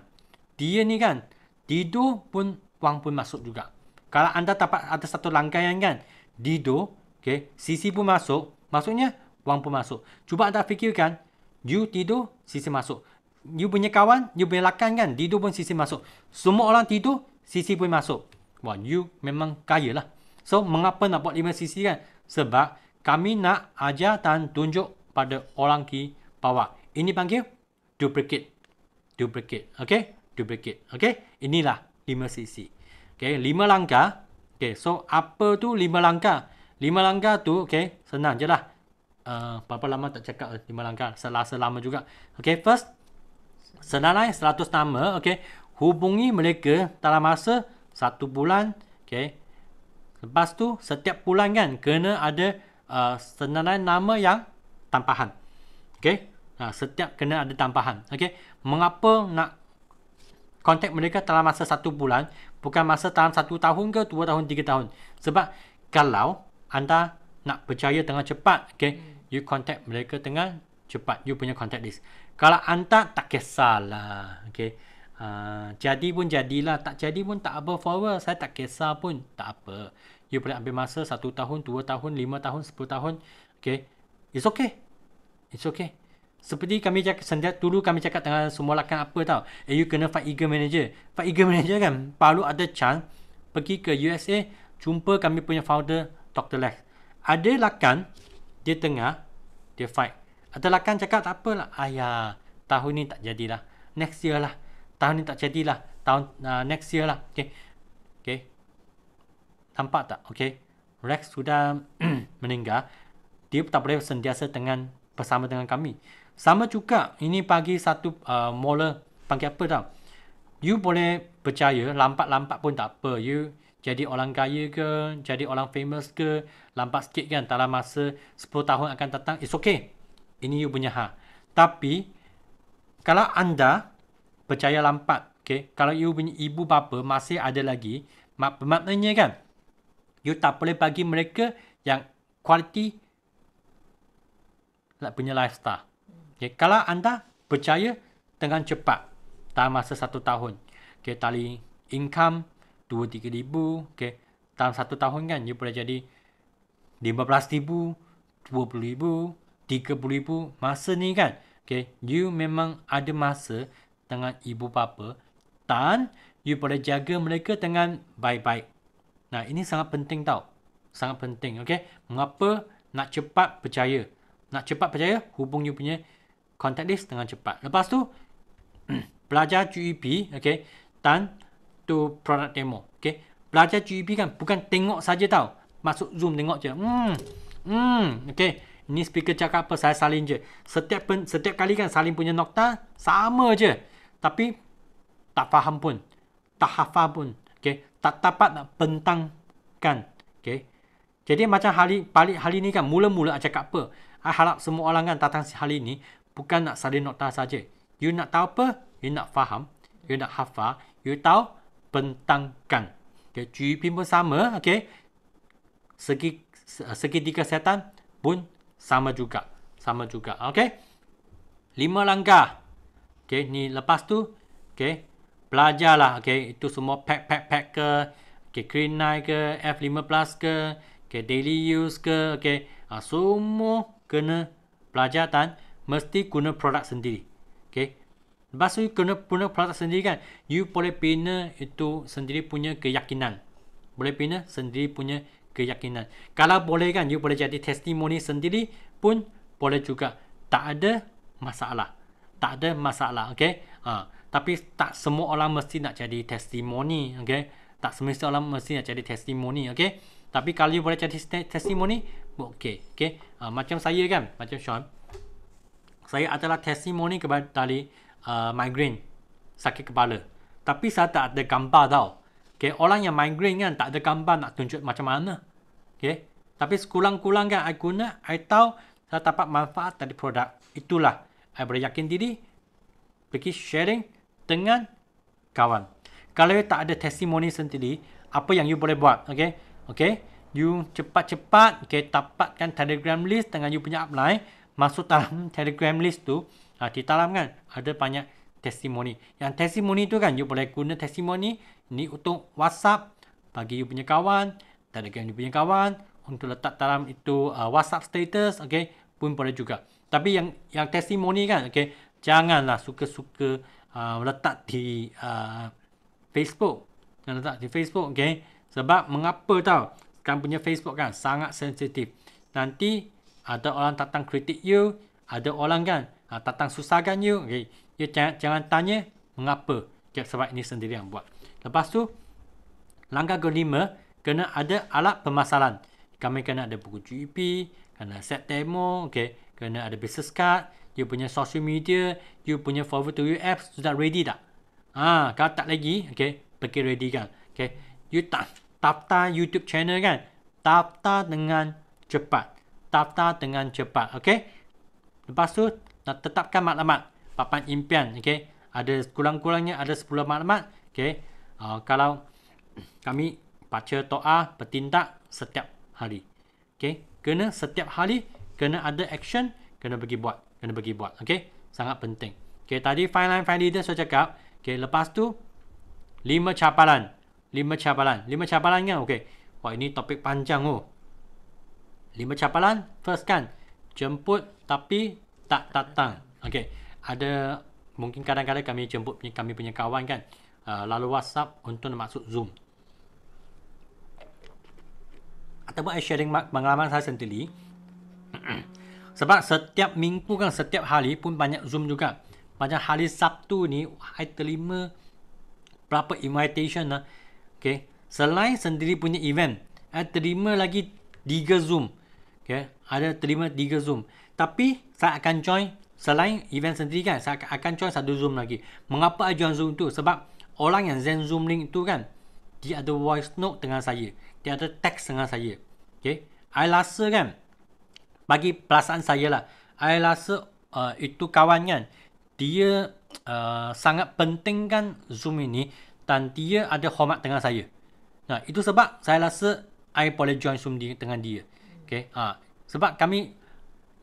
Dia ni kan, tidur pun wang pun masuk juga. Kalau anda dapat ada satu langkaian kan, tidur, okay, sisi pun masuk, maksudnya wang pun masuk. Cuba anda fikirkan, you tidur, sisi masuk. You punya kawan, you punya lakan kan, tidur pun sisi masuk. Semua orang tidur, sisi pun masuk. Wah, you memang kaya lah. So, mengapa nak buat lima sisi kan? Sebab kami nak ajar dan tunjuk pada orang di bawah. Ini panggil duplicate. Duplicate. Okay? Duplicate. Okay? Inilah lima sisi. Okay? Lima langkah. Okay? So, apa tu lima langkah? Lima langkah tu, okay? Senang je lah. Uh, berapa lama tak cakap lima langkah? Selasa lama juga. Okay? First, senalai 100 nama. Okay? Hubungi mereka dalam masa satu bulan. Okay? Lepas tu setiap bulan kan kena ada uh, senarai nama yang tampahan. Okey. Ha, setiap kena ada tampahan. Okey. Mengapa nak kontak mereka dalam masa satu bulan bukan masa dalam satu tahun ke dua tahun tiga tahun. Sebab kalau anda nak percaya dengan cepat, okey, you contact mereka dengan cepat. You punya contact list. Kalau anda tak kisahlah, okey. Uh, jadi pun jadilah Tak jadi pun tak apa forward Saya tak kisah pun Tak apa You boleh ambil masa Satu tahun Dua tahun Lima tahun Sepuluh tahun Okay It's okay. It's okay. Seperti kami cakap Sendiat dulu kami cakap Dengan semua lakan apa tau. Eh you kena fight eager manager. Fight eager manager kan? Perlu ada chance Pergi ke USA Jumpa kami punya founder Dr. Lex. Ada lakan Dia tengah Dia fight. Ada lakan cakap tak apalah. Ayah Tahun ni tak jadilah. Next year lah. Tahun ni tak jadilah. Tahun uh, next year lah. Okey okey nampak tak? Okey Rex sudah meninggal dia tak boleh sentiasa dengan bersama dengan kami sama juga ini pagi satu uh, mola panggil apa tau you boleh percaya lambat-lambat pun tak apa you jadi orang kaya ke jadi orang famous ke lambat sikit kan dalam masa 10 tahun akan datang it's okay ini you punya hak tapi kalau anda percaya lampat. Okay? Kalau you punya ibu bapa masih ada lagi, mak maknanya kan, you tak boleh bagi mereka yang kualiti like, punya lifestyle. Okay? Kalau anda percaya dengan cepat dalam masa satu tahun, okay, tali income dua tiga ribu, okay, dalam satu tahun kan, you boleh jadi lima belas ribu, dua puluh ribu, tiga puluh ribu, masa ni kan, okay, you memang ada masa dengan ibu bapa dan you boleh jaga mereka dengan baik-baik. Nah, ini sangat penting tau. Sangat penting, okey? Mengapa nak cepat percaya? Nak cepat percaya, hubung you punya contact list dengan cepat. Lepas tu, belajar GEP, okey? Dan tu product demo, okey? Belajar GEP kan bukan tengok saja tau. Masuk Zoom tengok je. Hmm. Hmm, okey. Ini speaker cakap apa, saya salin je. Setiap pen, setiap kali kan salin punya nokta sama je. Tapi tak faham pun. Tak hafal pun. Okay. Tak dapat nak bentangkan. Okay. Jadi macam hari, balik hari ni kan mula-mula cakap apa. I harap semua orang kan datang hari ni bukan nak salin nota saja. You nak tahu apa? You nak faham. You nak hafal. You tahu bentangkan. Okay. GP pun sama. Okay. Segi, segi tiga kesihatan pun sama juga. Sama juga. Okay. Lima langkah. Okay, ni lepas tu, okay, belajarlah, okay, itu semua pack, pack, pack ke, okay, Green 9 ke, F5 Plus ke, okay, daily use ke, okay, ha, semua kena belajar dan mesti guna produk sendiri, okay. Lepas tu, kena guna produk sendiri kan, you boleh bina itu sendiri punya keyakinan. Boleh bina sendiri punya keyakinan. Kalau boleh kan, you boleh jadi testimoni sendiri pun boleh juga. Tak ada masalah tak ada masalah okey ha tapi tak semua orang mesti nak jadi testimoni okey tak semestinya orang mesti nak jadi testimoni okey Tapi kalau you boleh jadi testimoni, okey. Okey. Uh, macam saya kan, macam Sean. Saya adalah testimoni kepada dari uh, migraine, sakit kepala. Tapi saya tak ada gambar tau. Okay, orang yang migraine kan tak ada gambar nak tunjuk macam mana. Okay. Tapi sekurang-kurang kan I guna, I tahu saya dapat manfaat dari produk. Itulah. I boleh yakin diri pergi sharing dengan kawan. Kalau you tak ada testimoni sendiri, apa yang you boleh buat? Okay. Okay. You cepat-cepat okay, dapatkan telegram list dengan you punya upline. Masuk dalam telegram list tu. Ha, di dalam kan ada banyak testimoni. Yang testimoni tu kan you boleh guna testimoni ni untuk WhatsApp bagi you punya kawan, Telegram you punya kawan untuk letak dalam itu uh, WhatsApp status, okay, pun boleh juga. Tapi yang yang testimoni kan, okay, janganlah suka-suka uh, letak di uh, Facebook. Jangan letak di Facebook, okay. Sebab mengapa tau? Sekarang punya Facebook kan sangat sensitif. Nanti ada orang datang kritik you, ada orang kan uh, datang susahkan you, okay. You jangan, jangan tanya mengapa. Okay, sebab ini sendiri yang buat. Lepas tu, langkah kelima, kena ada alat pemasaran. Kami kena ada buku GEP, kena set demo, okay. kena ada business card, you punya social media, you punya forward to you apps, sudah ready tak? Ah, kalau tak lagi, okay, pergi ready kan. Okay. You tak daftar YouTube channel kan? Daftar dengan cepat. Daftar dengan cepat, okay? Lepas tu, nak tetapkan maklumat. Papan impian okey? Ada kurang-kurangnya ada 10 maklumat okey? Uh, kalau kami baca doa bertindak setiap hari okey? Kena setiap hari kena ada action kena pergi buat kena pergi buat okey? Sangat penting. Okey tadi fine line fine leader saya cakap okey lepas tu lima cabaran lima cabaran lima cabaran kan? Okey. Wah ini topik panjang oh. Lima cabaran first kan? Jemput tapi tak datang. Okey. Ada mungkin kadang-kadang kami jemput kami punya kawan kan? Uh, lalu WhatsApp untuk masuk Zoom. Ataupun I sharing pengalaman saya sendiri. Sebab setiap minggu kan setiap hari pun banyak Zoom juga. Macam hari Sabtu ni I terima berapa invitation lah. Okay. Selain sendiri punya event, I terima lagi 3 Zoom. Okay. Ada terima 3 Zoom. Tapi saya akan join Selain event sendiri kan, saya akan join satu Zoom lagi. Mengapa saya join Zoom tu? Sebab orang yang Zen Zoom link tu kan, dia ada voice note dengan saya. Dia ada text dengan saya. Okay. I rasa kan, bagi perasaan saya lah, I rasa uh, itu kawan kan, dia uh, sangat penting kan Zoom ini dan dia ada hormat dengan saya. Nah, itu sebab saya rasa I boleh join Zoom dengan dia. Okay. Uh, sebab kami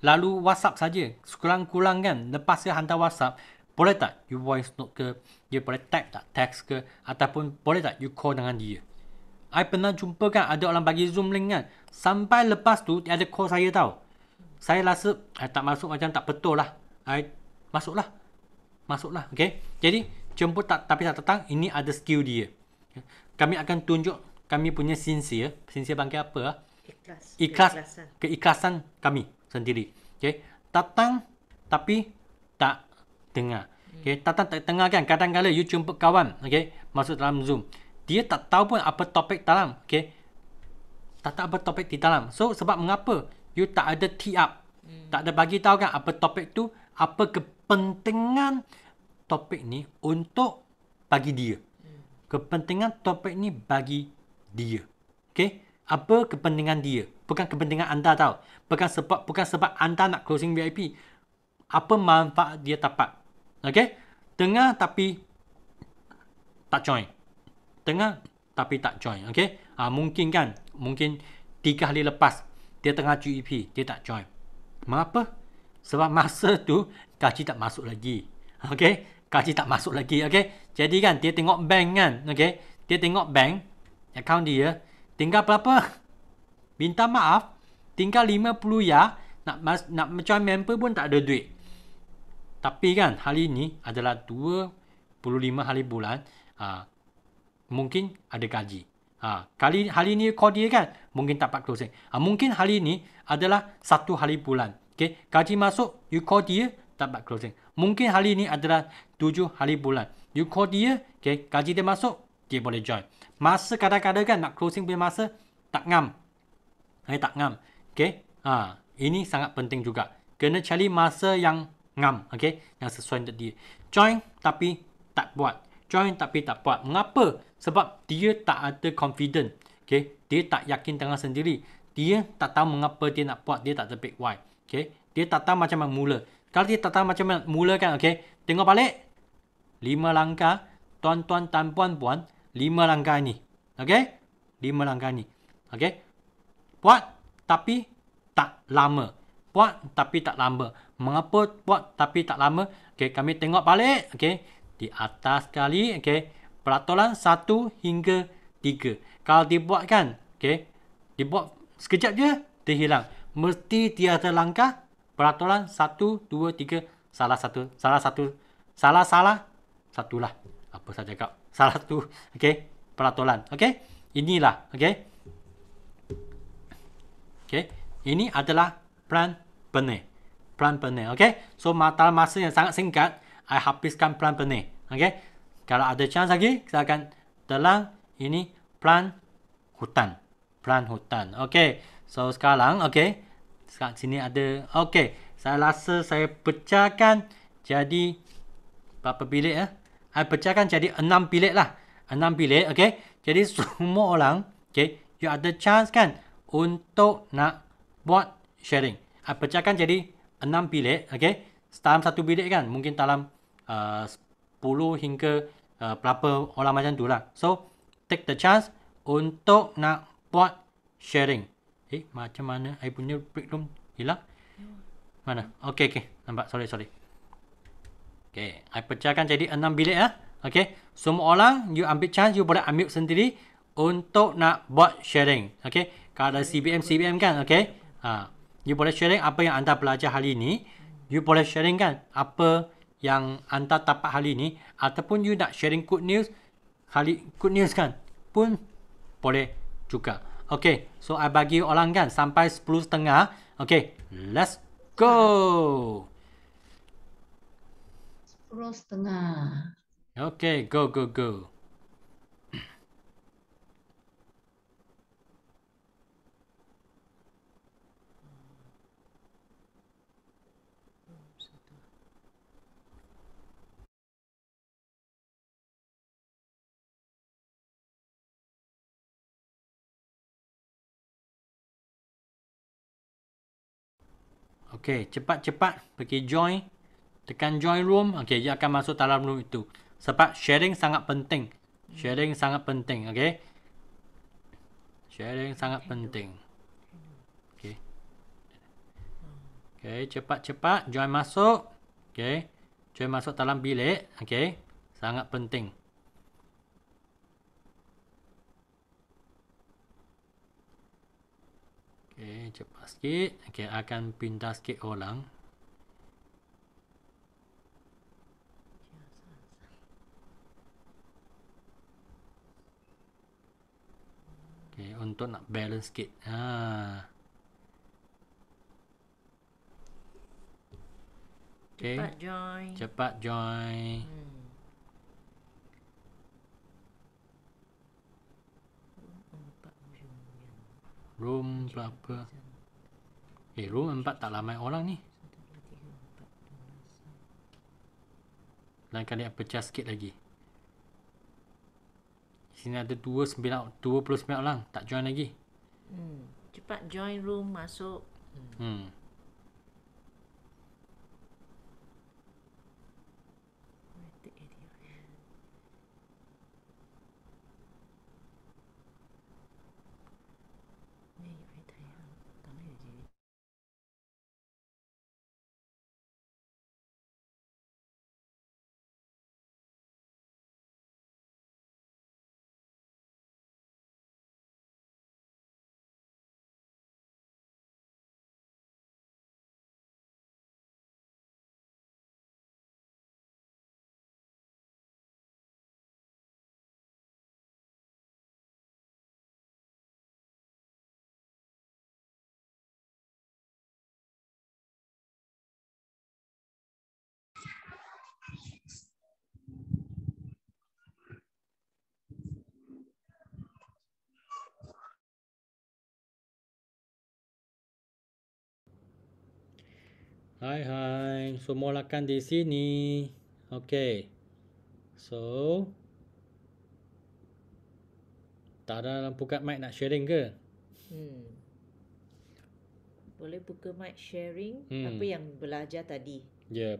lalu WhatsApp saja. Sekurang-kurang kan lepas saya hantar WhatsApp, boleh tak you voice note ke, dia boleh tag tak text ke ataupun boleh tak you call dengan dia. I pernah jumpa kan ada orang bagi Zoom link kan. Sampai lepas tu dia ada call saya tau. Saya rasa I tak masuk macam tak betul lah. I masuklah. Masuklah. Okay. Jadi jemput tak tapi tak datang ini ada skill dia. Kami akan tunjuk kami punya sincere. Sincere bangkit apa lah. Ikhlas. Ikhlas. Keikhlasan. Keikhlasan kami sendiri. Okay. Datang tapi tak dengar. Okay. Datang tak dengar kan. Kadang-kadang you jumpa kawan. Okay. Masuk dalam Zoom. Dia tak tahu pun apa topik dalam. Okay. Tak tahu apa topik di dalam. So sebab mengapa? You tak ada tee up. Hmm. Tak ada bagi tahu kan apa topik tu. Apa kepentingan topik ni untuk bagi dia. Kepentingan topik ni bagi dia. Okay. Apa kepentingan dia? Bukan kepentingan anda tahu. Bukan sebab bukan sebab anda nak closing VIP. Apa manfaat dia dapat? Okay? Dengar tapi tak join. Dengar tapi tak join. Okay? Ha, mungkin kan? Mungkin tiga hari lepas dia tengah GEP. Dia tak join. Mengapa? Sebab masa tu gaji tak masuk lagi. Okay? Gaji tak masuk lagi. Okay? Jadi kan dia tengok bank kan? Okay? Dia tengok bank. Account dia. Tinggal berapa? Minta maaf. Tinggal 50 ya. Nak mas, nak macam member pun tak ada duit. Tapi kan hari ini adalah 25 hari bulan. Ha, mungkin ada gaji. Ha, kali hari ini kau dia kan mungkin tak dapat closing. Ha, mungkin hari ini adalah satu hari bulan. Okay, gaji masuk, you call dia, tak dapat closing. Mungkin hari ini adalah tujuh hari bulan. You call dia, okay, gaji dia masuk, dia boleh join. Masa kadang-kadang kan nak closing punya masa tak ngam. Hai tak ngam. Okey. Ha, ini sangat penting juga. Kena cari masa yang ngam, okey, yang sesuai untuk dia. Join tapi tak buat. Join tapi tak buat. Mengapa? Sebab dia tak ada confident. Okey, dia tak yakin dengan sendiri. Dia tak tahu mengapa dia nak buat, dia tak ada big why. Okey, dia tak tahu macam mana mula. Kalau dia tak tahu macam mana mula kan, okey, tengok balik. Lima langkah, tuan-tuan dan puan-puan, lima langkah ni. Okey? Lima langkah ni. Okey? Buat tapi tak lama. Buat tapi tak lama. Mengapa buat tapi tak lama? Okey, kami tengok balik. Okey, di atas sekali. Okey, peraturan satu hingga tiga. Kalau dibuat kan, okey, dibuat sekejap je, dia hilang. Mesti tiada langkah. Peraturan satu, dua, tiga, salah satu, salah satu, salah salah, satulah. Apa saya cakap? Salah satu. Okey, peraturan. Okey, inilah. Okey. Okey, ini adalah plan benar. Plan benar. Okey, so mata masa yang sangat singkat, I habiskan plan benar. Okey, kalau ada chance lagi, saya akan telang ini plan hutan. Plan hutan. Okey, so sekarang, okey, sekarang sini ada, okey, saya rasa saya pecahkan jadi berapa bilik ya? I pecahkan jadi enam bilik lah. Enam bilik, okay. Jadi semua orang, okay, you ada chance kan untuk nak buat sharing. I pecahkan jadi enam bilik, okay. Dalam satu bilik kan, mungkin dalam uh, 10 hingga uh, berapa orang macam tu lah. So, take the chance untuk nak buat sharing. Eh, macam mana I punya break room hilang? Mana? Okay, okay. Nampak, sorry, sorry. Okay, I pecahkan jadi enam bilik ya. Okay, semua orang you ambil chance, you boleh ambil sendiri untuk nak buat sharing. Okay, kalau ada CBM, CBM kan, okay. Ha, you boleh sharing apa yang anda belajar hari ini. You boleh sharing kan apa yang anda dapat hari ini. Ataupun you nak sharing good news, hari good news kan, pun boleh juga. Okay, so I bagi orang kan sampai 10.30. Okay, let's go. Sepuluh setengah. Okay, go, go, go. Okay, cepat-cepat pergi join. Tekan join room. Okay, dia akan masuk dalam room itu. Sebab sharing sangat penting. Sharing sangat penting, okay? Sharing sangat penting. Okay. Okay, cepat-cepat join masuk. Okay. Join masuk dalam bilik, okay? Sangat penting. Okay, cepat sikit. Okay, akan pindah sikit orang. Okay, untuk nak balance sikit. Ha. Okay, Cepat join. cepat join. Hmm. Room berapa? Eh, room empat tak ramai orang ni. Lain kali pecah sikit lagi. Sini ada 29, 29 orang. Tak join lagi. Hmm. Cepat join room masuk. Hmm. Hai hai, semulakan di sini. Okey. So tak ada lampu kat mic nak sharing ke? Hmm. Boleh buka mic sharing Hmm. apa yang belajar tadi. Ya,